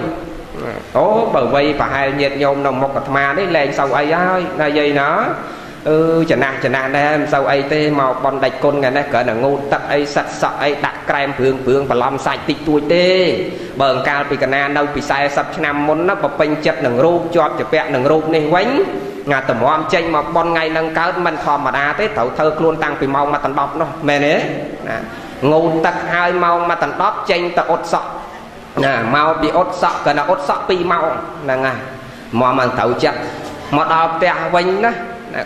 អូបើវ័យប្រហែលញាតញោមនៅមុខអាត្មានេះលែងសូវអីហើយណាយាយណាអឺចំណាស់ចំណាស់ដែរមិនសូវអីទេមកបនដាច់គុណថ្ងៃនេះគ្រាន់តែងូតទឹកអីសិតសក់អីដាក់ក្រែមព្រឿងព្រឿងបន្លំសាច់តិចតួចទេបើអង្កាលពីកណានៅពី40ឆ្នាំមុនណាបពេញចិត្តនឹងរូបជាប់ជាពាក់នឹងរូបនេះវិញ ងាតម្រាំចេញមកបនថ្ងៃនឹងកើតមិនធម្មតាទេត្រូវធ្វើខ្លួនតាំងពីម៉ោងមកដណ្ដប់នោះមែនទេណាងូតទឹកហើយម៉ោងមកដណ្ដប់ចេញទៅអ៊ុតសក់ណាមកពីអ៊ុតសក់ក៏ណាអ៊ុតសក់2ម៉ោងហ្នឹងហើយមកមកត្រូវចិត្តមកដល់ផ្ទះវិញណា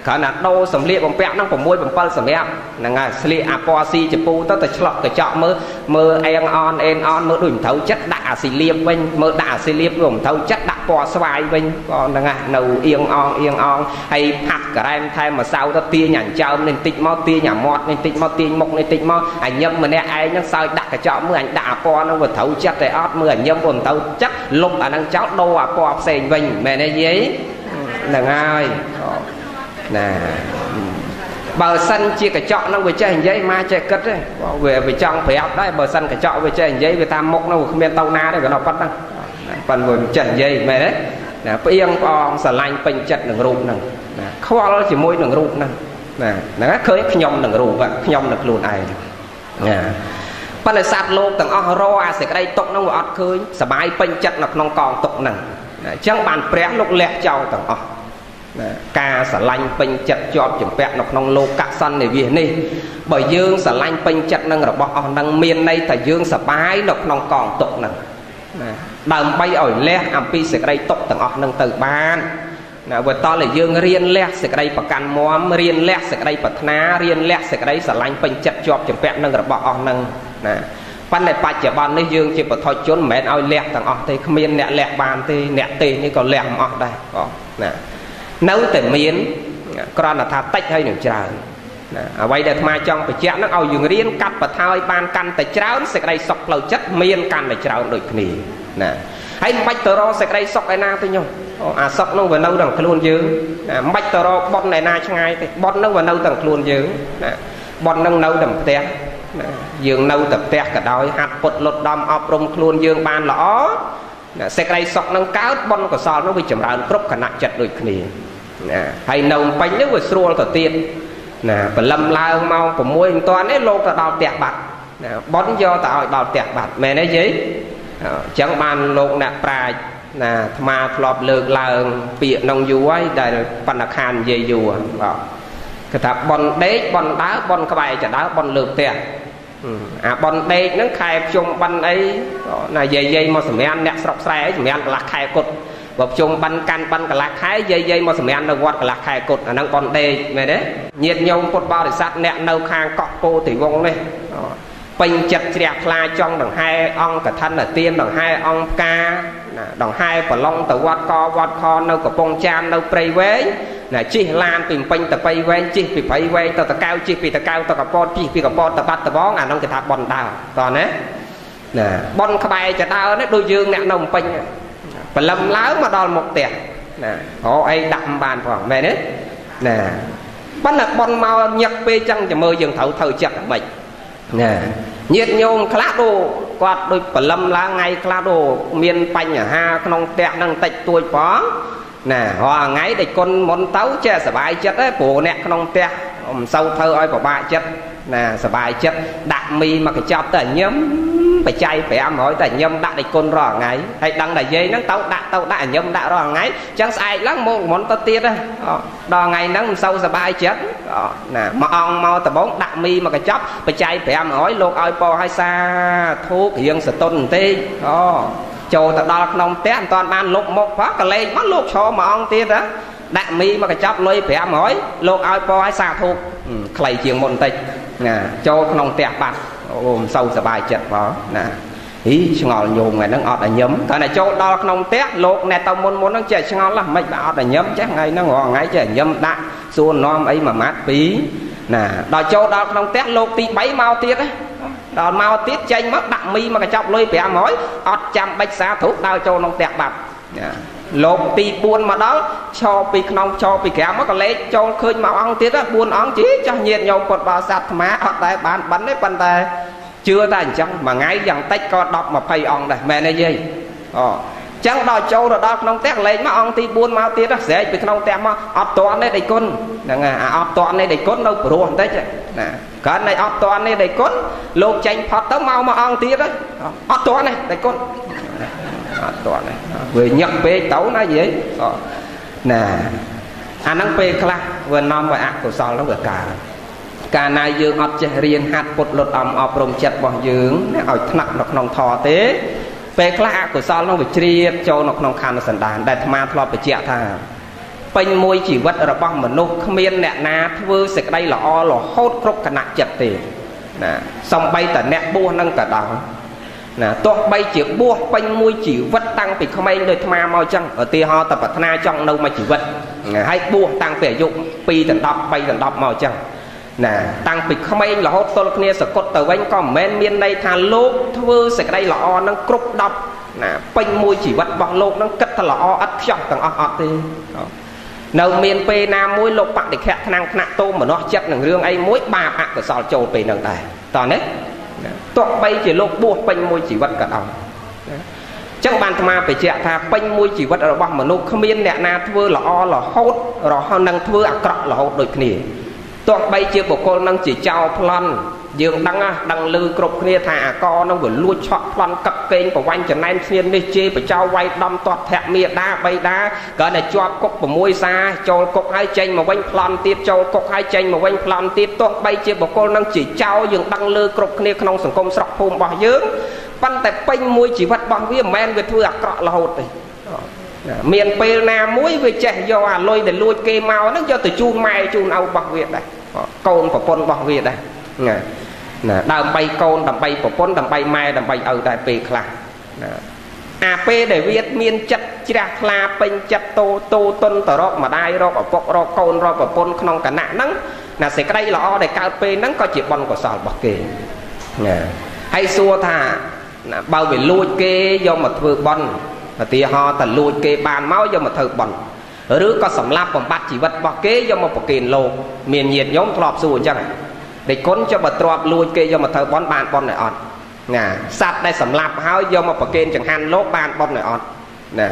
គ្រាន់តែដូរសម្លៀកបំពាក់ហ្នឹង6 7សម្រាប់ហ្នឹងហើយស្លៀកអាពណ៌ស៊ីចពូទៅទៅឆ្លក់កញ្ចក់មើលមើលអេងអនអេងអនមើលដូចមិនត្រូវចិត្តដាក់អាស៊ីលៀបវិញមើលដាក់អាស៊ីលៀបវាមិនត្រូវចិត្តដាក់ពណ៌ស្វាយវិញក៏ហ្នឹងហើយនៅអៀងអងអៀងអងហើយផាត់ការ៉ែមថែមម្សៅទៅទាញអញ្ចើមនេះបន្តិចមកទាញអាមាត់នេះបន្តិចមកទាញមុខនេះបន្តិចមកអញញឹមម្នាក់ឯងហ្នឹងសើចដាក់កញ្ចក់មើលអញដាក់អាពណ៌ហ្នឹងវាត្រូវចិត្តតែអត់មើលអញញឹមវាមិនត្រូវចិត្តលុបអាហ្នឹងចោលដូរអាពណ៌ផ្សេងវិញមែនទេយាយហ្នឹងហើយ ណាបើសិនជាកញ្ចក់នឹងវាចេះនិយាយមកចេះគិតទេវាវាចង់ប្រាប់ដែរបើសិនកញ្ចក់វាចេះនិយាយវាតាមមុខនោះគ្មានទៅណាទេក៏ដល់ប៉ុណ្ណឹងប៉ុន្តែវាចេះនិយាយមែនទេណាផ្អៀងផ្អងស្រឡាញ់ពេញចិត្តនឹងរូបហ្នឹងណាខ្វល់ជាមួយនឹងរូបហ្នឹងណាហ្នឹងឃើញខ្ញុំនឹងរូបខ្ញុំនឹងខ្លួនឯងណាប៉ុន្តែសត្វលោកទាំងអស់រអាសេចក្តីទុកហ្នឹងវាអត់ឃើញសបាយពេញចិត្តនៅក្នុងកងទុកហ្នឹងអញ្ចឹងបានព្រះលោកលះចោលទាំងអស់ណា ការស្រឡាញ់ពេញចិត្តជាប់ចម្ពាក់នៅក្នុងលោកសន្និវាសនេះបើយើងស្រឡាញ់ពេញចិត្តនឹងរបស់អស់នឹងមានន័យថាយើងសប្បាយនៅក្នុងកងទុកនឹងណាដើម្បីឲ្យលះអំពីសេចក្តីទុកទាំងអស់នឹងទៅបានណាបើតតែយើងរៀនលះសេចក្តីប្រកាន់មមរៀនលះសេចក្តីប្រាថ្នារៀនលះសេចក្តីស្រឡាញ់ពេញចិត្តជាប់ចម្ពាក់នឹងរបស់អស់នឹងណាប៉ុន្តែបច្ចុប្បន្ននេះយើងជាបឋមជនមិនមែនឲ្យលះទាំងអស់ទេគ្មានអ្នកលះបានទេអ្នកទេនេះក៏លះមិនអស់ដែរបងណា នៅតែមានគ្រាន់តែថាតិចហើយនឹងច្រើនណាអ្វីដែលអាត្មាចង់បញ្ជាក់ហ្នឹងឲ្យយើងរៀនកាត់បន្ថយបានកាន់តែច្រើនសេចក្តីសុខផ្លូវចិត្តមានកាន់តែច្រើនដូចគ្នាណាហើយមិនបាច់ទៅរកសេចក្តីសុខឯណាទេញោមអាសុខហ្នឹងវានៅក្នុងខ្លួនយើងណាមិនបាច់ទៅរកប៉ុនឯណាឆ្ងាយទេប៉ុនហ្នឹងវានៅក្នុងខ្លួនយើងណាប៉ុនហ្នឹងនៅតែផ្ទះណាយើងនៅតែផ្ទះក៏ដោយហាត់ពុតលុតដំអប់រំខ្លួនយើងបានល្អសេចក្តីសុខនឹងកើតបុណ្យកុសលនោះវាចម្រើនគ្រប់គណៈចិត្តដូចគ្នា ណាហើយនៅពេញនេះវាស្រួលទៅទៀតណាបលឹមឡើងម៉ោង6មិនតាន់ទេលោកទៅដល់ផ្ទះបាត់ណាបុណ្យយកទៅឲ្យដល់ផ្ទះបាត់មែនទេយាយអញ្ចឹងបានលោកអ្នកប្រាជ្ញណាអាត្មាធ្លាប់លើកឡើងពាក្យក្នុងយូរហើយដែលបណ្ណខាននិយាយយូរបាទគេថាប៉ុនដេកប៉ុនដើប៉ុនក្បែរចដើប៉ុនលើផ្ទះអាប៉ុនដេកហ្នឹងខែភ្ជុំបិណ្ឌអីណាយាយយាយមកសម្រានអ្នកស្រុកស្រែសម្រានកន្លះខែគុត បើភ្ជុំបិណ្ឌកាន់បិណ្ឌកន្លះខែយាយយាយមកសម្រាននៅវត្តកន្លះខែគុតអាហ្នឹងប៉ុនដេកមែនទេញាតញោមពុទ្ធបរិស័ទអ្នកនៅខាងកក់ពោធិវង្សនេះពេញចិត្តជ្រះថ្លាចង់ដង្ហែអង្គកឋិនទានដង្ហែអង្គផ្កាណាដង្ហែប្រឡងទៅវត្តកវត្តខនៅកំពង់ចាមនៅព្រៃវែងណាជិះឡានពីពេញទៅបៃវែងជិះពីបៃវែងទៅតកៅជិះពីតកៅទៅកពតជិះពីកពតទៅបាត់ដបងអានោះគេថាប៉ុនដើរតោះណាណាប៉ុនក្បែរចដើនេះដូចយើងអ្នកនៅពេញ ព្រលឹមឡើងមកដល់មុខផ្ទះណាហោអីដាក់មិនបានផងមែនទេណាប៉ុន្តែប៉ុនមកញឹកពេកចឹងចាំមើលយើងត្រូវធ្វើចិត្តមិនណាញាតញោមខ្លះដូគាត់ដូចព្រលឹមឡើងថ្ងៃខ្លះដូមានបញ្ហាក្នុងផ្ទះនឹងតិចតួចផងណារាល់ថ្ងៃដែលគុណមុនទៅចេះសុបាយចិត្តឯងព្រោះអ្នកក្នុងផ្ទះមិនសូវធ្វើឲ្យពិបាកចិត្ត ណាសบายចិត្តដាក់មីមកកញ្ចប់ទៅញឹមបច្ច័យ500តែញឹមដាក់ដេគុណរាល់ថ្ងៃហើយដឹងតែយាយហ្នឹងទៅដាក់ទៅដាក់ញឹមដាក់រាល់ថ្ងៃអញ្ចឹងស្អែកឡើងមកមុនទៅទៀតដល់ថ្ងៃហ្នឹងមិនសូវសบายចិត្តណាមួយអង្គមកដំបងដាក់មីមកកញ្ចប់បច្ច័យ500លោកឲ្យពោឲ្យសាធូបរៀងសតុនបន្តិចអូចូលទៅដល់ក្នុងផ្ទះមិនតាន់បានលុបមុខផងកលេចមកលោកឈរមួយអង្គទៀតណាដាក់មីមកកញ្ចប់លុយ500លោកឲ្យពោឲ្យសាធូបខ្លីជាងមុនបន្តិច ណាចូលក្នុងផ្ទះបាត់អូមិនសូវសบายចិត្តផងណាអ ហីឆ្ងល់ញោមថ្ងៃហ្នឹងអត់ឲ្យញឹមតែតែចូលដល់ក្នុងផ្ទះលោកអ្នកទៅមុនមុនហ្នឹងចេះឆ្ងល់ឡាមិនបើអត់ឲ្យញឹមចេះថ្ងៃហ្នឹងរាល់ថ្ងៃចេះញឹមដាក់សួរនាំអីមួយម៉ាត់ពីរណាដល់ចូលដល់ក្នុងផ្ទះលោកទី3មកទៀតដល់មកទៀតចេញមកដាក់មីមកកញ្ចប់លុយ500អត់ចាំបិចសាធុដើរចូលក្នុងផ្ទះបាត់ណា លោកទី4មកដល់ឈរពីក្នុងឈរពីក្រៅមកក៏លេចចូលឃើញមកអង្គទៀត4អង្គជីចាស់ញាតញោមពុតបោស័តអាត្មាអត់តែបានបិណ្ឌទេប៉ុន្តែជឿតែអញ្ចឹងមួយថ្ងៃយ៉ាងតិចក៏10 20អង្គដែរមែនទេយាយអូចឹងដល់ចូលទៅដល់ក្នុងផ្ទះលេងមកអង្គទី4មកទៀតស្រែកពីក្នុងផ្ទះមកអត់តន់ទេដៃគុណហ្នឹងហើយអាអត់តន់ទេដៃគុណនៅព្រោះបន្តិចណាគ្រាន់តែអត់តន់ទេដៃគុណលោកចេញផុតទៅមកមកអង្គទៀតអត់តន់ទេដៃគុណ អត់តន់ទេវាញឹកពេកទៅណាយាយណាអាហ្នឹងពេលខ្លះវានាំឲ្យអកុសលហ្នឹងវាកើតកាលណាយើងអត់ចេះរៀនហាត់ពុតលុតអំអប់រំចិត្តរបស់យើងឲ្យថ្នាក់នៅក្នុងធម៌ទេពេលខ្លះអកុសលនោះវាជ្រាបចូលនៅក្នុងខណ្ឌសន្តានដែលអាត្មាធ្លាប់បញ្ជាក់ថាពេញមួយជីវិតរបស់មនុស្សគ្មានអ្នកណាធ្វើសេចក្តីល្អរហូតគ្រប់គណៈចិត្តទេណាសំបីតអ្នកបួសនឹងក៏ដោយ ណាទោះបីជាបួសពេញមួយជីវិតតាំងពីក្មេងដូចអាត្មាមកចឹងឧទាហរណ៍តប្រាថ្នាចង់នៅមួយជីវិតហើយបួសតាំងពីអាយុ2ដល់10 3ដល់10មកចឹងណាតាំងពីក្មេងរហូតទល់គ្នាសកត់ទៅវិញក៏មិនមែនមានន័យថាលោកធ្វើសេចក្តីល្អនឹងគ្រប់10ណាពេញមួយជីវិតរបស់លោកនឹងគិតថាល្អឥតខ្ចោះទាំងអស់អត់ទេនៅមានពេលណាមួយលោកបដិខៈថ្នាំងថ្នាក់តោមនោះចិត្តនឹងរឿងអីមួយបាបអកុសលចូលពេលនឹងដែរតោះណា ទោះបីជាលោកបួសពេញមួយជីវិតក៏ដោយចឹងបានអាត្មាបញ្ជាក់ថាពេញមួយជីវិតរបស់មនុស្សគ្មានអ្នកណាធ្វើល្អរហូតរហូតនឹងធ្វើអាក្រក់រហូតដូចគ្នាទោះបីជាបុគ្គលនឹងជាចោរប្លន់ យើងដឹងណាដឹងលឺគ្រប់គ្នាថាអាកនឹងវាលួចឆក់ប្លន់កឹកកេងប្រវាញ់ចំណែនគ្នានេះជេរបចោវាយដំទាត់ធាក់មេដាបៃតាក៏តែជាប់គុក6សាចូលគុកហើយចេញមកវិញប្លន់ទៀតចូលគុកហើយចេញមកវិញប្លន់ទៀតទោះបីជាបុគ្គលនឹងជាចោរយើងដឹងលឺគ្រប់គ្នាក្នុងសង្គមស្រុកភូមិរបស់យើងប៉ុន្តែពេញមួយជីវិតរបស់វាមិនមែនវាធ្វើអាក្រក់រហូតទេមានពេលណាមួយវាចេះយកអាលុយដែលលួចគេមកហ្នឹងយកទៅជូនម៉ែជូនឪរបស់វាដែរកូនប្រពន្ធរបស់វាដែរណា ណាដើម្បីកូនដើម្បីប្រពន្ធដើម្បីម៉ែដើម្បីឪដែរពេលខ្លះណាអាពេលដែលវាមានចិត្តជ្រះថ្លាពេញចិត្តតូតូតុនតរកម្ដាយរកឪពុករកកូនរកប្រពន្ធក្នុងគណៈហ្នឹងណាសេចក្តីល្អដែលកើតពេលហ្នឹងក៏ជាបុណ្យកុសលរបស់គេណាហើយសួរថាបើវាលួចគេយកមកធ្វើបុណ្យឧទាហរណ៍តលួចគេបានមកយកមកធ្វើបន់ឬក៏សម្លាប់បំបត្តិជីវិតរបស់គេយកមកប្រគេនលោកមានញាតញោមធ្លាប់សួរអញ្ចឹង ដេគុណចុះបើទ្របលួចគេយកមកធ្វើបន់បានបន់ឲ្យអត់ណាសត្វដែលសម្លាប់ហើយយកមកប្រគេនចង្ហាន់លោកបានបន់ឲ្យអត់ណា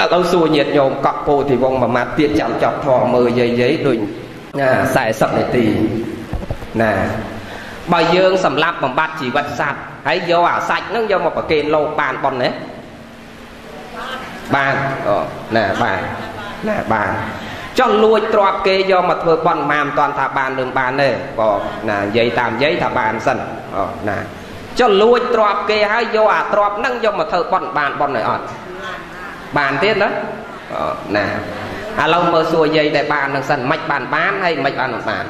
ឥឡូវសួរញាតញោមកក់ពោធិវងមួយម៉ាត់ទៀតចាំចប់ធម៌មើលយាយយាយដូចណា40នាទីណាបើយើងសម្លាប់បំបត្តិជីវិតសត្វហើយយកអាសាច់ហ្នឹងយកមកប្រគេនលោកបានបន់ទេបានអូណាបានណាបាន ចុះលួចទ្របគេយកមកធ្វើបន់ម៉ាមមិនតាន់ថាបាននឹងបានទេបងណានិយាយតាមនិយាយថាបានសិនអូណាចុះលួចទ្របគេហើយយកអាទ្របហ្នឹងយកមកធ្វើបន់បានបន់ឲ្យអត់បានទៀតណាអូណាឥឡូវមើលសួរយាយដែលបាននឹងសិនមិនបានបានហើយមិនបានមិនបាន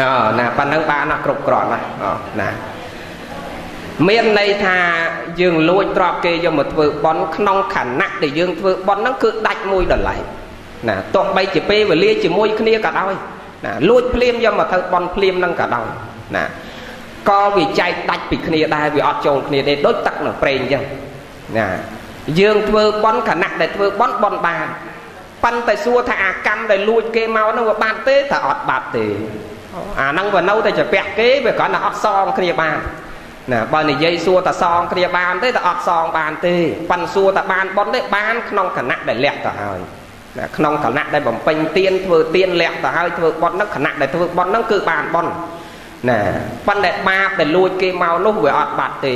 អូណាប៉ណ្ណឹងបានណាគ្រប់គ្រាន់ណាអូណា មានន័យថាយើងលួចទ្រពគេយកមកធ្វើបន់ក្នុងខណៈដែលយើងធ្វើបន់ហ្នឹងគឺដាច់មួយដល់ឡែកណាទោះបីជាពេលវេលាជាមួយគ្នាក៏ដោយណាលួចភ្លាមយកមកធ្វើបន់ភ្លាមហ្នឹងក៏ដោយណាក៏វាចែកដាច់ពីគ្នាដែរវាអត់ចូលគ្នាទេដូចទឹកនឹងប្រេងអញ្ចឹងណាយើងធ្វើបន់ខណៈដែលធ្វើបន់បន់បានប៉ុន្តែសួរថាអាកម្មដែលលួចគេមកហ្នឹងវាបានទេថាអត់បាត់ទេអាហ្នឹងវានៅតែជាពាក់គេវាគ្រាន់តែអត់សងគ្នាបាន ណាបើនិយាយសួរតសងគ្នាបានទេតអត់សងបានទេប៉ាន់សួរតបានប៉ុនទេបានក្នុងគណៈដែលលះទៅហើយណាក្នុងគណៈដែលបំពេញទៀនធ្វើទៀនលះទៅហើយធ្វើប៉ុនហ្នឹងគណៈដែលធ្វើប៉ុនហ្នឹងគឺបានប៉ុនណាប៉ុន្តែបាបដែលលួចគេមកនោះវាអត់បាត់ទេ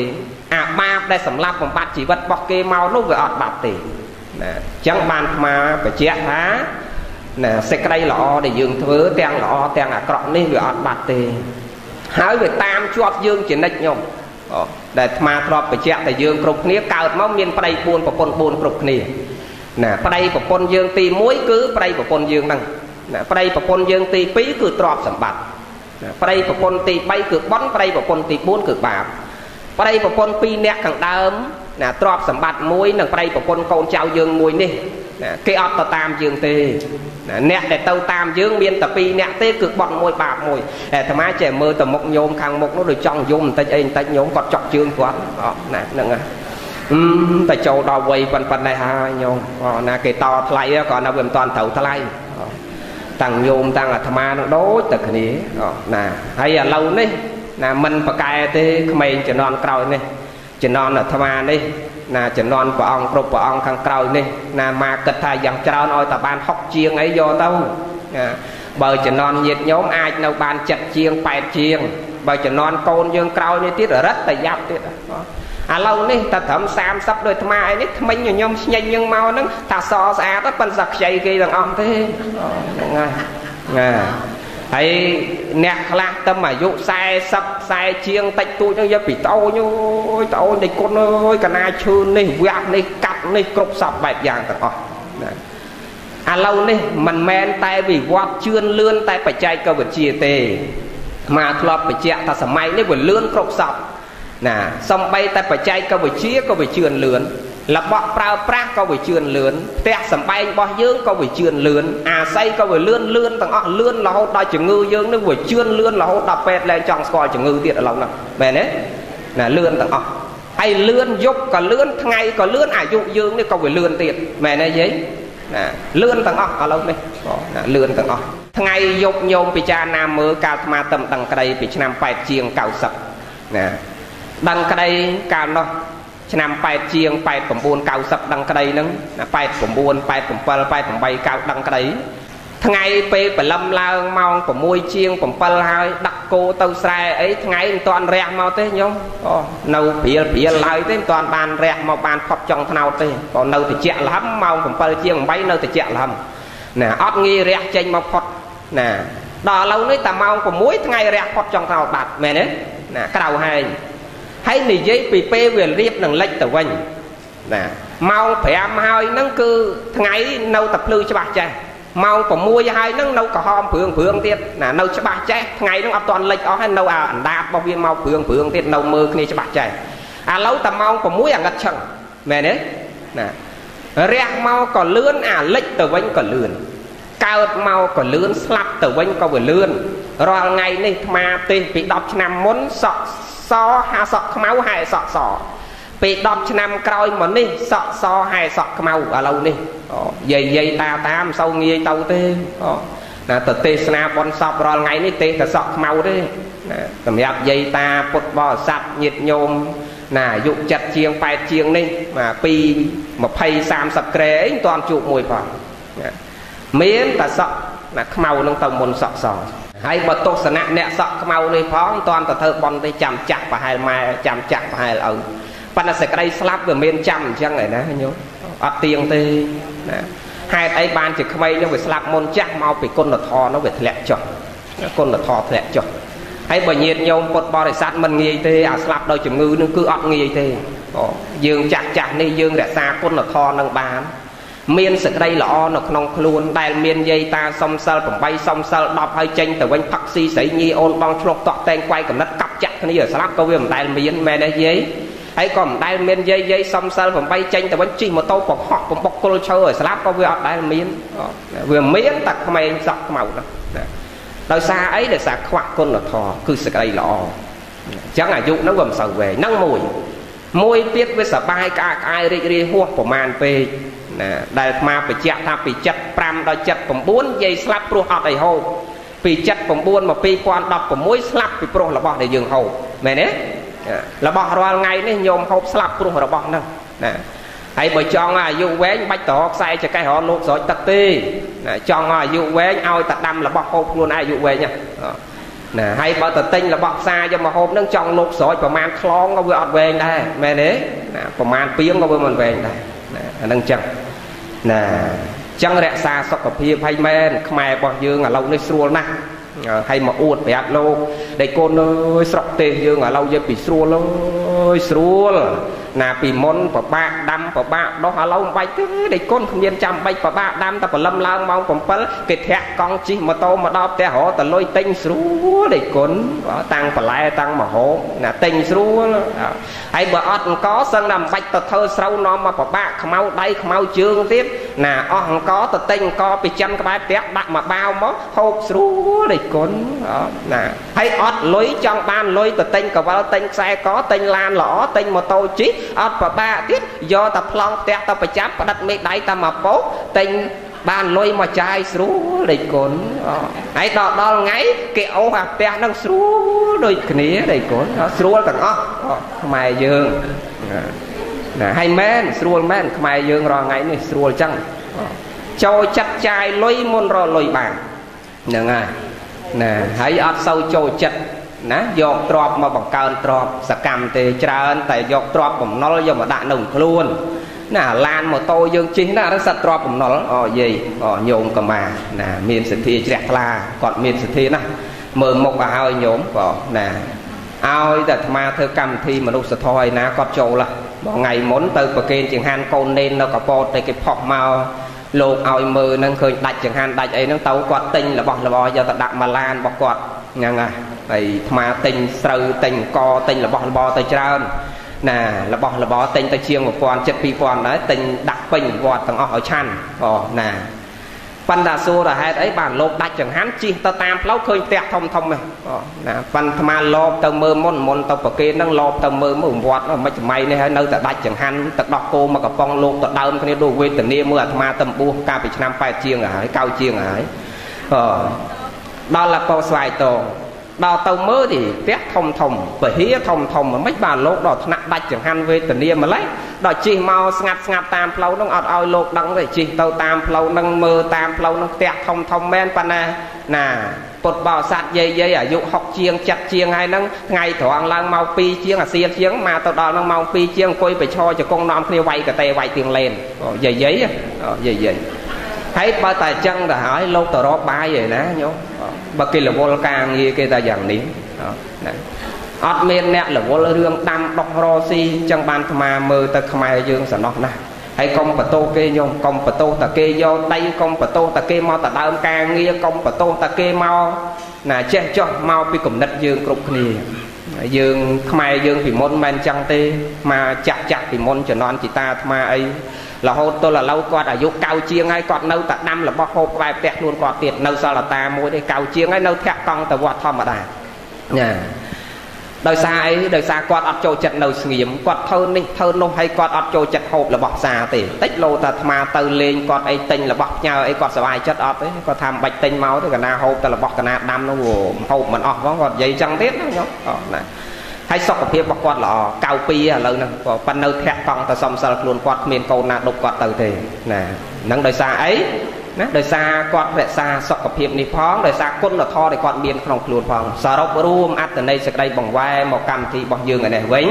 អាបាបដែលសម្លាប់បំបត្តិជីវិតរបស់គេមកនោះវាអត់បាត់ទេណាអញ្ចឹងបានអាត្មាបញ្ជាក់ថាណាសេចក្តីល្អដែលយើងធ្វើទាំងល្អទាំងអាក្រក់នេះវាអត់បាត់ទេហើយវាតាមជាប់យើងជានិច្ចខ្ញុំ ដែលអាត្មាធ្លាប់បញ្ជាក់តែយើងគ្រប់គ្នាកើតមកមានប្តី4ប្រពន្ធ4គ្រប់គ្នាណាប្តីប្រពន្ធយើងទី1គឺប្តីប្រពន្ធយើងហ្នឹងណាប្តីប្រពន្ធយើងទី2គឺទ្រព្យសម្បត្តិប្តីប្រពន្ធទី3គឺបន់ប្តីប្រពន្ធទី4គឺបាបប្តីប្រពន្ធ2នាក់ខាងដើមណាទ្រព្យសម្បត្តិមួយនិងប្តីប្រពន្ធកូនចៅយើងមួយនេះណា គេអត់ទៅតាមយើងទេណាអ្នកដែលទៅតាមយើងមានតែ2នាក់ទេគឺបត់មួយបាបមួយអាត្មាចេះមើលទៅមុខញោមខាងមុខនោះដូចចង់យំបន្តិចអីបន្តិចញោមគាត់ចុកជើងគាត់អត់ណាហ្នឹងហ่ะអឺតែចូលដល់វ័យប៉ុណ្ប៉ុណ្ណេះហើយញោមណាគេតថ្លៃក៏នៅវាមិនតាន់ត្រូវថ្លៃតាំងញោមតាំងអាត្មានឹងដូចតែគ្នាណាហើយឥឡូវនេះណាមិនប្រកែទេក្មេងជំនាន់ក្រោយនេះជំនាន់អាត្មានេះ ណាជំនាន់ព្រះអង្គគ្រប់ព្រះអង្គខាងក្រោយនេះណាមកគិតថាយ៉ាងច្រើនឲ្យតែបាន60ជាងអីយកទៅណាបើជំនាន់ញាតញោមអាចនៅបាន7ជាង8ជាង បើជំនាន់កូនយើងក្រោយនេះទៀតរឹតតែយ៉ាប់ទៀតឥឡូវនេះតែត្រឹម30ដោយអាត្មាឯនេះថ្មិញខ្ញុំស្ញេញយើងមកហ្នឹងថាសស្អាតប៉ុន្តែខ្ចីគេទាំងអស់ទេហ្នឹងហើយណា ហើយអ្នកខ្លះទៅអាយុ40 40ជាងតិចតួចហ្នឹងយកពីតអូនអូយតអូនដេកគុណអើយកណាឈឺនេះវាក់នេះកាត់នេះគ្រប់សពបែបយ៉ាងទាំងអស់ណាឥឡូវនេះមិនមែនតែវិវត្តជឿនលឿនតែបច្ចេកវិទ្យាទេមកធ្លាប់បញ្ជាក់ថាសម័យនេះវាលឿនគ្រប់សពណាសំបីតែបច្ចេកវិទ្យាក៏វាជឿនលឿន របស់ប្រើប្រាស់ក៏វាជឿនលឿនផ្ទះសំបែងរបស់យើងក៏វាជឿនលឿនអាស័យក៏វាលឿនលឿនទាំងអស់លឿនរហូតដល់ជំងឺយើងនឹងវាជឿនលឿនរហូតដល់ពេទ្យលែងចង់ស្គាល់ជំងឺទៀតឥឡូវហ្នឹងមែនទេណាលឿនទាំងអស់ហើយលឿនយប់ក៏លឿនថ្ងៃក៏លឿនអាយុយើងនេះក៏វាលឿនទៀតមែនទេយាយណាលឿនទាំងអស់ឥឡូវនេះណាលឿនទាំងអស់ថ្ងៃយប់ញោមពិចារណាមើលកាលអាត្មាតឹមដឹងក្តីពីឆ្នាំ8ជាង90ណាដឹងក្តីកាលនោះ ឆ្នាំ8ជាង89 90ដឹងក្តីហ្នឹង89 87 88 9ដឹងក្តីថ្ងៃពេលព្រលឹមឡើងម៉ោង6ជាង7ហើយដាក់គោទៅស្រែអីថ្ងៃមិនទាន់រះមកទេញោមអូនៅព្រាលព្រាលឡើយទេមិនទាន់បានរះមកបានផុតចុងថ្នោតទេក៏នៅតិចលហឹមម៉ោង7ជាង8នៅតិចលហឹមណាអត់ងាយរះចេញមកផុតណាដល់ឥឡូវនេះតែម៉ោង6ថ្ងៃរះផុតចុងថ្នោតបាត់មែនទេណាក្រៅហែង ហើយនិយាយពីពេលវារៀបនឹងលិចទៅវិញណាម៉ោង5ហើយហ្នឹងគឺថ្ងៃនៅតែភ្លឺច្បាស់ចេះម៉ោង6ហើយហ្នឹងនៅក្រហមព្រឿងព្រឿងទៀតណានៅច្បាស់ចេះថ្ងៃហ្នឹងអត់ទាន់លិចអស់ហើយនៅអាអណ្ដាតរបស់វាមកព្រឿងព្រឿងទៀតនៅមើលគ្នាច្បាស់ចេះឥឡូវតែម៉ោង6អាងឹតឆឹងមែនទេណារះមកក៏លឿនអាលិចទៅវិញក៏លឿនកើតមកក៏លឿនស្លាប់ទៅវិញក៏វាលឿនរាល់ថ្ងៃនេះអាត្មាទេសពី10ឆ្នាំមុនសក់ សហាសក់ខ្មៅហែសក់សពេល10ឆ្នាំក្រោយមកនេះសក់សហែសក់ខ្មៅឥឡូវនេះយាយយាយតាតាមិនសូវងាយទៅទេណាទៅទេសនាបនសពរាល់ថ្ងៃនេះទេសតែសក់ខ្មៅទេណាសម្រាប់យាយតាពុទ្ធបរិស័ទញាតិញោមណាអាយុ7ជាង8ជាងនេះមកពី20 30ក្រែអីមិនទាន់ជួបមួយផងណាមានតែសក់ណាខ្មៅនឹងទៅមុនសក់ស ហើយបើទស្សនៈអ្នកសក់ខ្មៅនេះផងតន់ទៅធ្វើបន់ទេចាំចាក់ប្រហែលម៉ែចាំចាក់ប្រហែលឪប៉ុន្តែសេចក្តីស្លាប់វាមានចាំអញ្ចឹងឯណាញោមអត់ទៀងទេណាហេតុអីបានជាក្មេងនោះវាស្លាប់មុនចាស់មកពីគុណធម៌នោះវាធ្លាក់ចុះគុណធម៌ធ្លាក់ចុះហើយបើញាតញោមពុទ្ធបរិស័ទមិនងាយទេអាស្លាប់ដោយជំងឺនឹងគឺអត់ងាយទេអូយើងចាស់ចាស់នេះយើងរក្សាគុណធម៌នឹងបាន មានសេចក្តីល្អនៅក្នុងខ្លួនដែលមានយាយតាសំសិល8សំសិល10ហើយចេញទៅវិញផឹកស៊ីស្រីញីអូនបងឆ្លុះតក់តែងខ្វាយកំណត់កាប់ចាក់គ្នាស្លាប់ក៏វាមិនដែលមានមែនទេយាយហើយក៏មិនដែលមានយាយយាយសំសិល8ចេញទៅវិញជិះម៉ូតូបង្ហក់បំបុកគល់ឈើឲ្យស្លាប់ក៏វាអត់ដែលមានវាមានតែក្មេងសក់ខ្មៅណាដោយសារអីដោយសារខ្វះគុណធម៌គឺសេចក្តីល្អអញ្ចឹងអាយុហ្នឹងវាមិនសូវវែងហ្នឹងមួយមួយទៀតវាសបាយក្អាកក្អាយរីករាយហួសប្រមាណពេកណា ដែលអាត្មាបញ្ជាក់ថាពី75ដល់79យាយស្លាប់ព្រោះអត់អីហូបពី79មក2016ស្លាប់ពីព្រោះរបស់ដែលយើងហូបមែនទេរបស់រាល់ថ្ងៃនេះញោមហូបស្លាប់ព្រោះរបស់ហ្នឹងណាហើយបើចង់អាយុវែងបាច់តរខ្សែចកេះរលោកស្រោចទឹកទេណាចង់អាយុវែងឲ្យតែដាំរបស់ហូបខ្លួនឯងអាយុវែងណាហើយបើទៅទិញរបស់ផ្សារយកមកហូបហ្នឹងចង់លោកស្រោចប្រមាណខ្លងក៏វាអត់វែងដែរមែនទេណាប្រមាណពីងក៏វាមិនវែងដែរណាអាហ្នឹងចឹង ណាចឹងរក្សាសុខភាពឲ្យមែនខ្មែររបស់យើងឥឡូវនេះស្រួលណាស់ហើយមកអួតប្រាប់លោកដែលកូនអើយស្រុកទេសយើងឥឡូវយើងពីស្រួលអើយស្រួល ណាពីមុនប្របាក់ដាំប្របាក់ដោះឥឡូវមិនបាច់ទេដេកគុណគ្មានចាំបាច់ប្របាក់ដាំតែព្រលឹមឡើងម៉ោង7គេធាក់កង់ជិះម៉ូតូមកដល់ផ្ទះរកតលុយទិញស្រួលដេកគុណតាំងបន្លែតាំងមហោបណាទិញស្រួលហើយបើអត់អង្គសឹងតែមិនបាច់ទៅធ្វើស្រូវនាំមកប្របាក់ខ្មៅដៃខ្មៅជើងទៀតណាអស់អង្គទៅទិញអង្គពីចិនក្បែរផ្ទះដាក់មកបាវមកហូបស្រួលដេកគុណណាហើយអត់លុយចង់បានលុយទៅទិញកវលទិញខ្សែកទិញឡានល្អទិញម៉ូតូជិះអត់ប្របាក់ទៀតយកតែប្លង់ផ្ទះទៅប្រចាំផ្ដិតមេដៃតែមកពោទិញបានលុយមកចាយស្រួលដេកគុណហើយដល់ដល់ថ្ងៃគេអូសអាផ្ទះនឹងស្រួលដូចគ្នាដេកគុណស្រួលទាំងអស់ខ្មែរយើង ណាហើយមែនស្រួលមែនខ្មែរយើងរាល់ថ្ងៃនេះស្រួលចឹងចូលចាត់ចាយលុយមុនរលុយបានហ្នឹងហើយណាហើយអត់សូវចូលចិត្តណាយកទ្របមកបង្កើនទ្របសកម្មទេច្រើន តែយកទ្របបំណុលយកមកដាក់នៅខ្លួនណាឡានម៉ូតូយើងជិះណារសិតទ្របបំណុលអូយាយអូញោមកម្មាណាមានសទ្ធាជ្រះថ្លាគាត់មានសទ្ធាណាមើលមុខឲ្យញោមបងណាឲ្យតែអាត្មាធ្វើកម្មវិធីមនុស្សធម៌ឯណាគាត់ចូល បងថ្ងៃមុនទៅប្រគេនចង្ហាន់កូននេននៅកពតតែគេផុសមកលោកឲ្យមើលហ្នឹងឃើញដាច់ចង្ហាន់ដាច់អីហ្នឹងទៅគាត់ទិញរបស់របរយកទៅដាក់មកឡានរបស់គាត់ហ្នឹងហើយហើយថ្មទិញស្រូវទិញកទិញរបស់របរទៅច្រើនណារបស់របរទិញទៅជាង1000 7 2000ដែរទិញដាក់ពេញវត្តទាំងអស់ឲ្យឆាន់អូណា ប៉ុន្តែសួរថាហេតុអីបានលោកដាច់ចង្ហាន់ជិះទៅតាមផ្លូវឃើញផ្ទះធំធំហ្នឹងណាប៉ុន្តែអាលបទៅមើលមុនមុនទៅប្រគេនហ្នឹងលបទៅមើលមើលវត្តមិនសម័យនេះហើយនៅតែដាច់ចង្ហាន់ទឹកដោះគោមកកំប៉ុងលោកទៅដើមគ្នាដូចវេទនាមើលអាត្មាទៅបួសកាលពីឆ្នាំ8ជាងហើយកៅជាងហើយអដល់លកោស្វាយតង ដល់ទៅមើលទីផ្ទះធំធំពហិធំធំមិនបានលោកដល់ថ្នាក់ដាច់ចង្ហាន់វេទនាម្លេះដល់ជិះមកស្ងាត់ស្ងាត់តាមផ្លូវហ្នឹងអត់ឲ្យលោកដឹងទេជិះទៅតាមផ្លូវហ្នឹងមើលតាមផ្លូវហ្នឹងផ្ទះធំធំមែនប៉ុណ្ណាណាពុតបោសាទយាយយាយអាយុ60ជាង70ជាងហើយហ្នឹងថ្ងៃត្រង់ឡើងមក2ជាងអាសៀលជាងមកទៅដល់ហ្នឹងម៉ោង2ជាងអង្គុយប្រឈរជង្គង់នាំគ្នាវាយកតេវាយទៀងលេនយាយយាយយាយយាយ ហើយបើតែអញ្ចឹងទៅហើយលោកទៅរកបាយឯណាញោមបើគេរវល់ការងារគេតែយ៉ាងនេះណាអត់មានអ្នករវល់រឿងដាំដុះរស៊ីអញ្ចឹងបានអាត្មាមើលទៅខ្មែរយើងសំណោះណាស់ហើយកុំបតោគេញោមកុំបតោតាគេយកដីកុំបតោតាគេមកតដើមការងារកុំបតោតាគេមកណាចេះចោះមកពីគំនិតយើងគ្រប់គ្នាយើងខ្មែរយើងពីមុនមិនអញ្ចឹងទេមកចាក់ចាក់ពីមុនជំនាន់ជីតាអាត្មាអី រហូតទល់ឥឡូវគាត់អាយុកៅជាងហើយគាត់នៅតែដាំរបស់ហូបក្បែរផ្ទះខ្លួនគាត់ទៀតនៅសល់តាមួយទេកៅជាងហើយនៅធាក់កង់ទៅវត្តធម្មតាណាដោយសារអីដោយសារគាត់អត់ចូលចិត្តនៅស្ងៀមគាត់ធ្វើនេះធ្វើនោះហើយគាត់អត់ចូលចិត្តហូបរបស់ផ្សារទេតិចលោតាអាត្មាទៅលេងគាត់អីទិញរបស់ផ្ញើអីគាត់សប្បាយចិត្តអត់ទេគាត់ថាមិនបាច់ទិញមកទេកណាហូបតែរបស់កណាដាំនោះហូបមិនអស់ផងគាត់និយាយចឹងទៀតណាញោមអូណា ហើយសុខភាពរបស់គាត់ល្អ92ឥឡូវហ្នឹងប៉ុន្តែនៅធាក់កង់ទៅសំសិលខ្លួនគាត់គ្មានកូនណាដប់គាត់ទៅទេណាហ្នឹងដោយសារអីណាដោយសារគាត់រក្សាសុខភាពនេះផងដោយសារគុណធម៌ដែលគាត់មានក្នុងខ្លួនផងសរុបរួមអត្តន័យសេចក្តីបង្វែរមកកម្មវិធីរបស់យើងឯនេះវិញ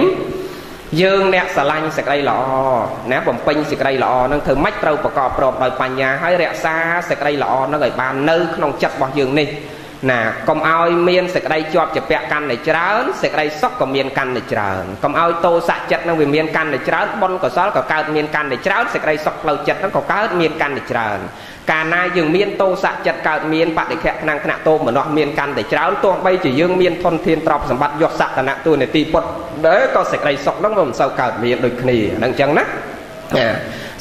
យើងអ្នកស្រឡាញ់សេចក្តីល្អណាបំពេញសេចក្តីល្អនឹងធ្វើម៉េចត្រូវប្រកបប្រកបដោយបញ្ញាហើយរក្សាសេចក្តីល្អនឹងឲ្យបាននៅក្នុងចិត្តរបស់យើងនេះ ណាកុំឲ្យមានសេចក្តីជាប់ជាពាក់កាន់តែច្រើនសេចក្តីសុខក៏មានកាន់តែច្រើនកុំឲ្យតោសៈចិត្តនឹងវាមានកាន់តែច្រើនបុណ្យកុសលក៏កើតមានកាន់តែច្រើនសេចក្តីសុខផ្លូវចិត្តនឹងក៏កើតមានកាន់តែច្រើនកាលណាយើងមានតោសៈចិត្តកើតមានបដិខៈក្នុងថ្នាក់តោមនោះមានកាន់តែច្រើនទោះបីជាយើងមានធនធានទ្រព្យសម្បត្តិយកសក្តានៈទូនាទីពុតដែរក៏សេចក្តីសុខនឹងមិនសូវកើតមានដូចគ្នាហ្នឹងអញ្ចឹងណា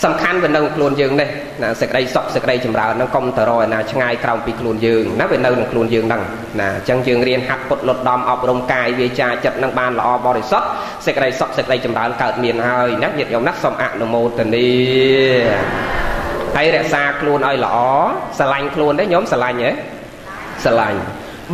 សំខាន់វានៅខ្លួនយើងនេះណាសេចក្តីសុខសេចក្តីចម្រើនហ្នឹងកុំទៅរកឯណាឆ្ងាយក្រោមពីខ្លួនយើងណាវានៅក្នុងខ្លួនយើងហ្នឹងណាអញ្ចឹងយើងរៀនហាត់ពុតលត់ដំអប់រំកាយវាចាចិត្តនឹងបានល្អបរិសុទ្ធសេចក្តីសុខសេចក្តីចម្រើនកើតមានហើយណាញាតិញោមណាសូមអនុមោទនាហើយរក្សាខ្លួនឲ្យល្អស្រឡាញ់ខ្លួនទេញោមស្រឡាញ់ហ៎ស្រឡាញ់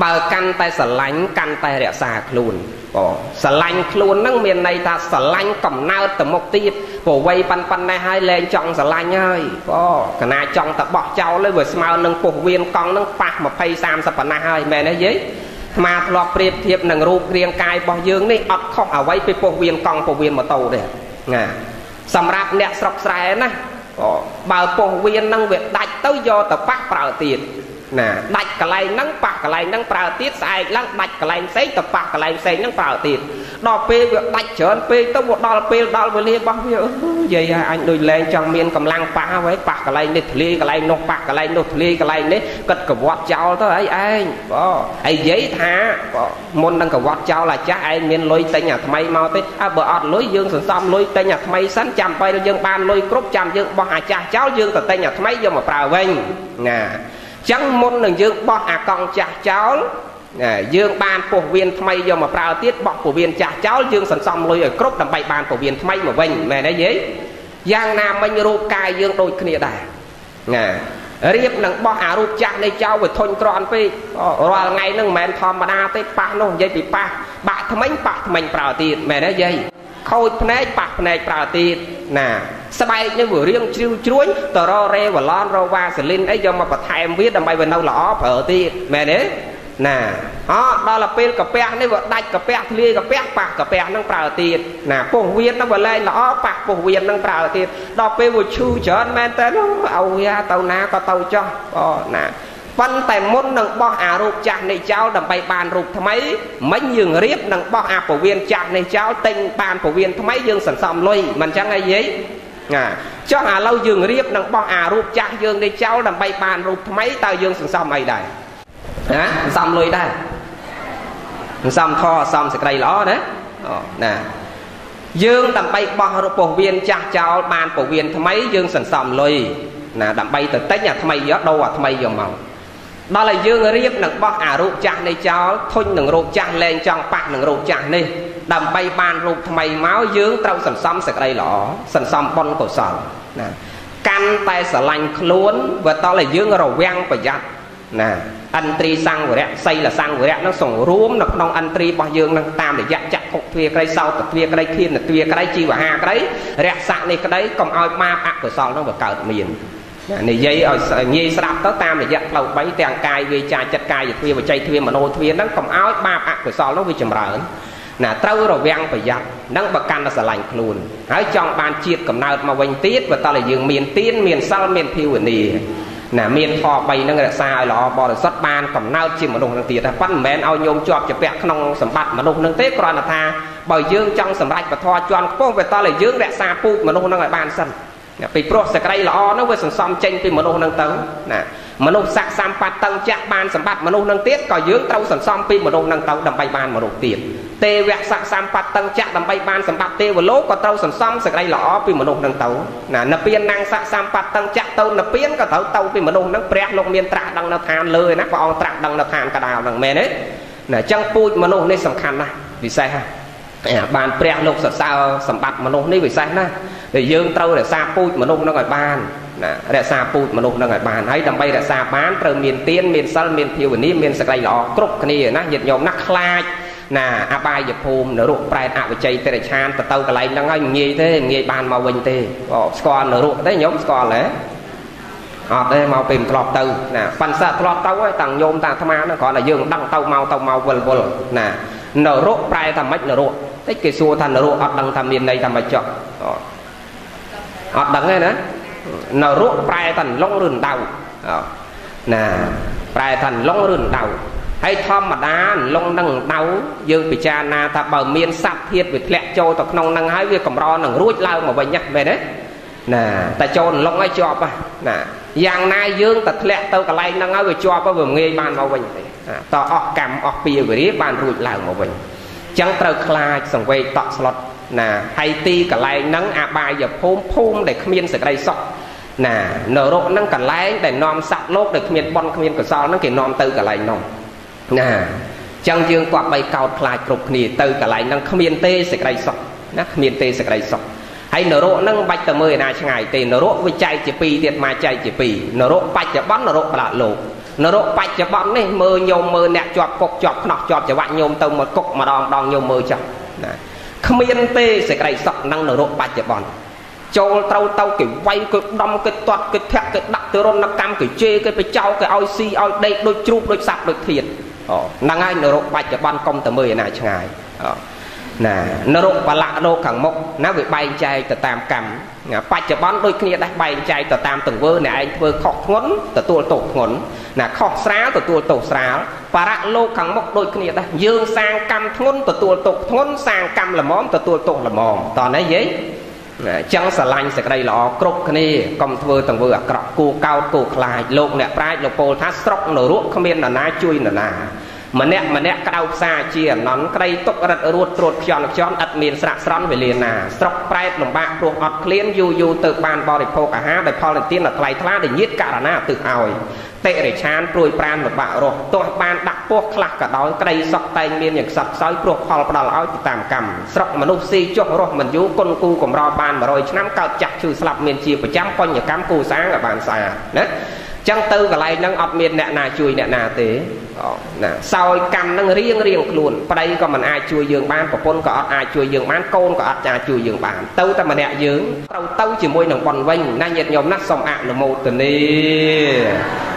បើកាន់តែស្រឡាញ់កាន់តែរក្សាខ្លួន បងស្រឡាញ់ខ្លួននឹងមានន័យថាស្រឡាញ់កំណើតទៅមុខទៀតព្រោះវ័យប៉ាន់ប៉ាន់នេះហើយលែងចង់ស្រឡាញ់ហើយបងកណាចង់តែបោះចោលទៅវាស្មើនឹងពុះវៀនកង់នឹងប៉ះ20 30ប៉ុណ្ណាហើយមែនទេយាយអាមាធ្លាប់ប្រៀបធៀបនឹងរូបរាងកាយរបស់យើងនេះអត់ខុសអ្វីពីពុះវៀនកង់ពុះវៀនម៉ូតូទេណាសម្រាប់អ្នកស្រុកស្រែណាបើពុះវៀននឹងវាដាច់ទៅយកទៅប៉ះប្រើទៀត ណាដាច់កន្លែងហ្នឹងប៉ះកន្លែងហ្នឹងប្រើទៀតស្អែកឡើងដាច់កន្លែងផ្សេងទៅប៉ះកន្លែងផ្សេងហ្នឹងប្រើទៀតដល់ពេលវាដាច់ច្រើនពេកទៅវាដល់ពេលដល់វេលារបស់វានិយាយឲ្យអញដូចលែងចង់មានកម្លាំងប៉ះហើយប៉ះកន្លែងនេះធ្លាយកន្លែងនោះប៉ះកន្លែងនោះធ្លាយកន្លែងនេះគិតកវត្តចោលទៅអីឯងបងហើយនិយាយថាមុននឹងកវត្តចោលអាចាស់ឯងមានលុយទិញអាថ្មីមកទេអើបើអត់លុយយើងសន្សំលុយទិញអាថ្មីសិនចាំពេលយើងបានលុយគ្រប់ចាំយើងបោះអាចាស់ចោលយើងទៅទិញអាថ្មីយកមកប្រើវិញណា ចឹងមុននឹងយើងបោះអាកង់ចាស់ចោលយើងបានពោះវៀនថ្មីយកមកប្រើទៀតបោះពោះវៀនចាស់ចោលយើងសន្សំលុយឲ្យគ្រប់ដើម្បីបានពោះវៀនថ្មីមកវិញមែនទេយាយយ៉ាងណាមិញរូបកាយយើងដូចគ្នាដែរណារៀបនឹងបោះអារូបចាស់នៃចៅវាធុញទ្រាន់ពេករាល់ថ្ងៃហ្នឹងមិនមែនធម្មតាទេប៉ះនោះនិយាយពីប៉ះបាក់ថ្មិញប៉ះថ្មិញប្រើទៀតមែនទេយាយ ខូចភ្នែកប៉ះភ្នែកប្រើទៀតណាស្បែកនេះវារៀងជ្រីវជ្រួញតររ៉េវឡនរវ៉ាសេលីនអីយកមកបន្ថែមវាដើម្បីវានៅល្អប្រើទៀតមែនទេណាអដល់ទៅពេលកាពះនេះវាដាច់កាពះធ្លាយកាពះប៉ះកាពះនឹងប្រើទៀតណាពោះវៀននឹងវាលែងល្អប៉ះពោះវៀននឹងប្រើទៀតដល់ពេលវាឈឺច្រើនមែនតើឲ្យយ៉ាទៅណាក៏ទៅចោះអូណា ប៉ុន្តែមុននឹងបោះអារូបចាស់នេះចោលដើម្បីបានរូបថ្មីមិញយើងរៀបនឹងបោះអាពវៀនចាស់នេះចោលទិញបានពវៀនថ្មីយើងសន្សំលុយមិនចឹងអីយាយណាចុះឥឡូវយើងរៀបនឹងបោះអារូបចាស់យើងនេះចោលដើម្បីបានរូបថ្មីតើយើងសន្សំអីដែរណាសំលុយដែរសំធរសំសេចក្តីល្អណាអូណាយើងដើម្បីបោះរពោះវៀនចាស់ចោលបានពោះវៀនថ្មីយើងសន្សំលុយណាដើម្បីទៅទិញអាថ្មីយកដូរអាថ្មីយកមក ដល់ឲ្យយើងរៀបនឹងបោះអារូបចាស់នេះចោលធុញនឹងរូបចាស់លែងចង់ប៉ះនឹងរូបចាស់នេះដើម្បីបានរូបថ្មីមកយើងត្រូវសន្សំសេចក្តីល្អសន្សំបុណ្យកុសលណាកាន់តែស្រឡាញ់ខ្លួនវាតឲ្យយើងរវាំងប្រយ័ត្នណាអន្ត្រីសង្វរៈសីលសង្វរៈនឹងសង្រួមនៅក្នុងអន្ត្រីរបស់យើងនឹងតាមរយៈចក្ខុទ្វាក្រីសោតទ្វាក្រីឃានទ្វាក្រីជីវហាក្រីរៈស័កនេះក្តីកុំឲ្យបាបអកុសលនឹងវាកើតមាន និយាយឲ្យងាយស្ដាប់ទៅតាមរយៈផ្លូវ3ទាំងកាយវាចាចិត្តកាយទ្វាវច័យទ្វាមโนទ្វាហ្នឹងកុំឲ្យបាបអកុសលនោះវាចម្រើនណាត្រូវរវាំងប្រយ័ត្ននិងបកាន់ស្រឡាញ់ខ្លួនហើយចង់បានជាតិកំណើតមកវិញទៀតបើតើយើងមានទៀនមានសិលមានភាវនាណាមានធម៌3ហ្នឹងរក្សាឲ្យល្អបរិសុទ្ធបានកំណើតជាមនុស្សនឹងទៀតប៉ុន្តែមិនមែនឲ្យញោមជាប់ជាពាក់ក្នុងសម្បត្តិមនុស្សនឹងទេគ្រាន់តែថាបើយើងចង់សម្រេចពធជាន់ខ្ពស់វាតតែយើងរក្សាពូជមនុស្សនឹងឲ្យបានសិន ពីព្រោះសក្តិល្អនោះវាសន្សំចេញពីមនុស្សនឹងទៅណាមនុស្សស័កសម្បត្តិតឹងចាក់បានសម្បត្តិមនុស្សនឹងទៀតក៏យើងត្រូវសន្សំពីមនុស្សនឹងទៅដើម្បីបានមនុស្សទៀតទេវៈស័កសម្បត្តិតឹងចាក់ដើម្បីបានសម្បត្តិទេវលោកក៏ត្រូវសន្សំសេចក្តីល្អពីមនុស្សនឹងទៅណានិព្វានណាងស័កសម្បត្តិតឹងចាក់ទៅនិព្វានក៏ត្រូវទៅពីមនុស្សនឹងព្រះលោកមានត្រាស់ដឹងនៅឋានលើណាព្រះអង្គត្រាស់ដឹងនៅឋានកដាលហ្នឹងមែនទេណាអញ្ចឹងពូជមនុស្សនេះសំខាន់ណាស់ពិសេសណាបានព្រះលោកសរសើរសម្បត្តិមនុស្សនេះពិសេសណាស់ដែល យើងត្រូវរក្សាពូជមនុស្សនឹងឲ្យបានណារក្សាពូជមនុស្សនឹងឲ្យបានហើយដើម្បីរក្សាបានត្រូវមានទានមានសិលមានភាវនាមានសក្តិល្អគ្រប់គ្នាណាញាតិញោមណាខ្លាចណាអបាយភូមិនរកប្រែតអវិជ័យតិរិឆានទៅទៅកន្លែងហ្នឹងហើយងាយទេងាយបានមកវិញទេស្គាល់នរកទេញោមស្គាល់ហ៎អត់ទេមកពេលធ្លាប់ទៅណាប៉ាន់សាធ្លាប់ទៅហើយតាំងញោមតាអាត្មាហ្នឹងគ្រាន់តែយើងដឹងទៅមកទៅមកវិលវិលណានរកប្រែថាម៉េចនរកតិចគេសួរថានរកអត់ដឹងថាមានន័យថាម៉េចចុះ អត់ដឹងទេណានរកប្រែថាឡុងឬដៅណាប្រែថាឡុងឬដៅហើយធម្មតាឡុងនឹងដៅយើងពិចារណាថាបើមានសត្វធាតវាធ្លាក់ចូលទៅក្នុងនឹងហើយវាកម្រនឹងរួចឡើងមកវិញណាមែនទេណាតែចូលឡុងឲ្យជាប់ណាយ៉ាងណាយើងតែធ្លាក់ទៅកន្លែងហ្នឹងហើយវាជាប់ហើយវាងាយបានមកវិញទេតអស់កម្មអស់ពីវិរិយបានរួចឡើងមកវិញអញ្ចឹងត្រូវខ្លាចសង្វេកតក់ស្លុត ណាហើយទីកន្លែងហ្នឹងអបាយភូមិភូមិដែលគ្មានសេចក្តីសុខណានរកហ្នឹងកន្លែងដែលនាំសត្វលោកដែលគ្មានបន់គ្មានកសលហ្នឹងគេនាំទៅកន្លែងនោះណាចឹងយើងគាត់បីកោតខ្លាចគ្រប់គ្នាទៅកន្លែងហ្នឹងគ្មានទេសេចក្តីសុខណាគ្មានទេសេចក្តីសុខហើយនរកហ្នឹងមិនបាច់ទៅមើលឯណាឆ្ងាយទេនរកវាចែកជាពីរទៀតមកចែកជាពីរនរកបច្ចុប្បន្ននរកប្រឡាក់លោកនរកបច្ចុប្បន្ននេះមើលញោមមើលអ្នកជាប់គុកជាប់ខ្នោះជាប់ច្រវាក់ញោមទៅមកគុកម្ដងម្ដងញោមមើលចាស់ណា គ្មានទេសេចក្តីសុខនឹងនរកបច្ចុប្បន្នចូលត្រូវទៅគេវាយគេដំគេទាត់គេធាក់គេដាក់ទៅរនកម្មគេជេរគេបចោគេឲ្យស៊ីឲ្យដេកដូចជ្រូកដូចសัตว์ដូចធាតអូហ្នឹងហើយនរកបច្ចុប្បន្នកុំតែមើលឯណាឆ្ងាយអូអ ណានរកបលៈរោគខាងមុខណាវាបែងចែកទៅតាមកម្មបច្ចុប្បន្នដូចគ្នាដែរបែងចែកទៅតាមទង្វើអ្នកឯងធ្វើខុសធ្ងន់ទទួលទោសធ្ងន់ណាខុសស្រាលទទួលទោសស្រាលបរៈលោកខាងមុខដូចគ្នាដែរយើងសាងកម្មធ្ងន់ទទួលទោសធ្ងន់សាងកម្មល្មមទទួលទោសល្មមតោះនេះយាយអញ្ចឹងស្រឡាញ់សេចក្តីល្អគ្រប់គ្នាកុំធ្វើទង្វើអាក្រក់គួកោតគួខ្លាចលោកអ្នកប្រាជ្ញលោកពោលថាស្រុកនរកគ្មាននរណាជួយនរណា ម្នាក់ម្នាក់ក្តៅផ្សាជាអនន្តក្តីទុករឹតរួតត្រួតខ្យន់ខ្យន់ឥតមានស្រាក់ស្រន់វេលាណាស្រុកប្រែតលំបាកព្រោះអត់ឃ្លានយូរយូរទៅបានបរិភោគអាហារដោយផលនិទានដ៏ថ្លៃថ្លាដែលញាតករណាទិសឲ្យតិរិឆានព្រួយប្រានលំបាករស់ទោះបានដាក់ពោះខ្លះក៏ដោយក្តីសក់តែងមានយ៉ាងខ្សត់ខ្សោយព្រោះផលផ្ដាល់ឲ្យទៅតាមកម្មស្រុកមនុស្សស៊ីចុះរស់មិនយូរគុណគូកំរបាន100ឆ្នាំកើតចាស់ឈឺស្លាប់មានជាប្រចាំបញ្ញកម្មគូសាងឲ្យបានស្អាតណា ចឹងទៅកន្លែងហ្នឹងអត់មានអ្នកណាជួយអ្នកណាទេណាសោយកម្មហ្នឹងរៀងរៀងខ្លួនប្តីក៏មិនអាចជួយយើងបានប្រពន្ធក៏អត់អាចជួយយើងបានកូនក៏អត់អាចជួយយើងបានទៅតែម្នាក់យើងត្រូវទៅជាមួយនឹងប៉ុនវិញណាញាតិញោមណាសូមអនុមោទនា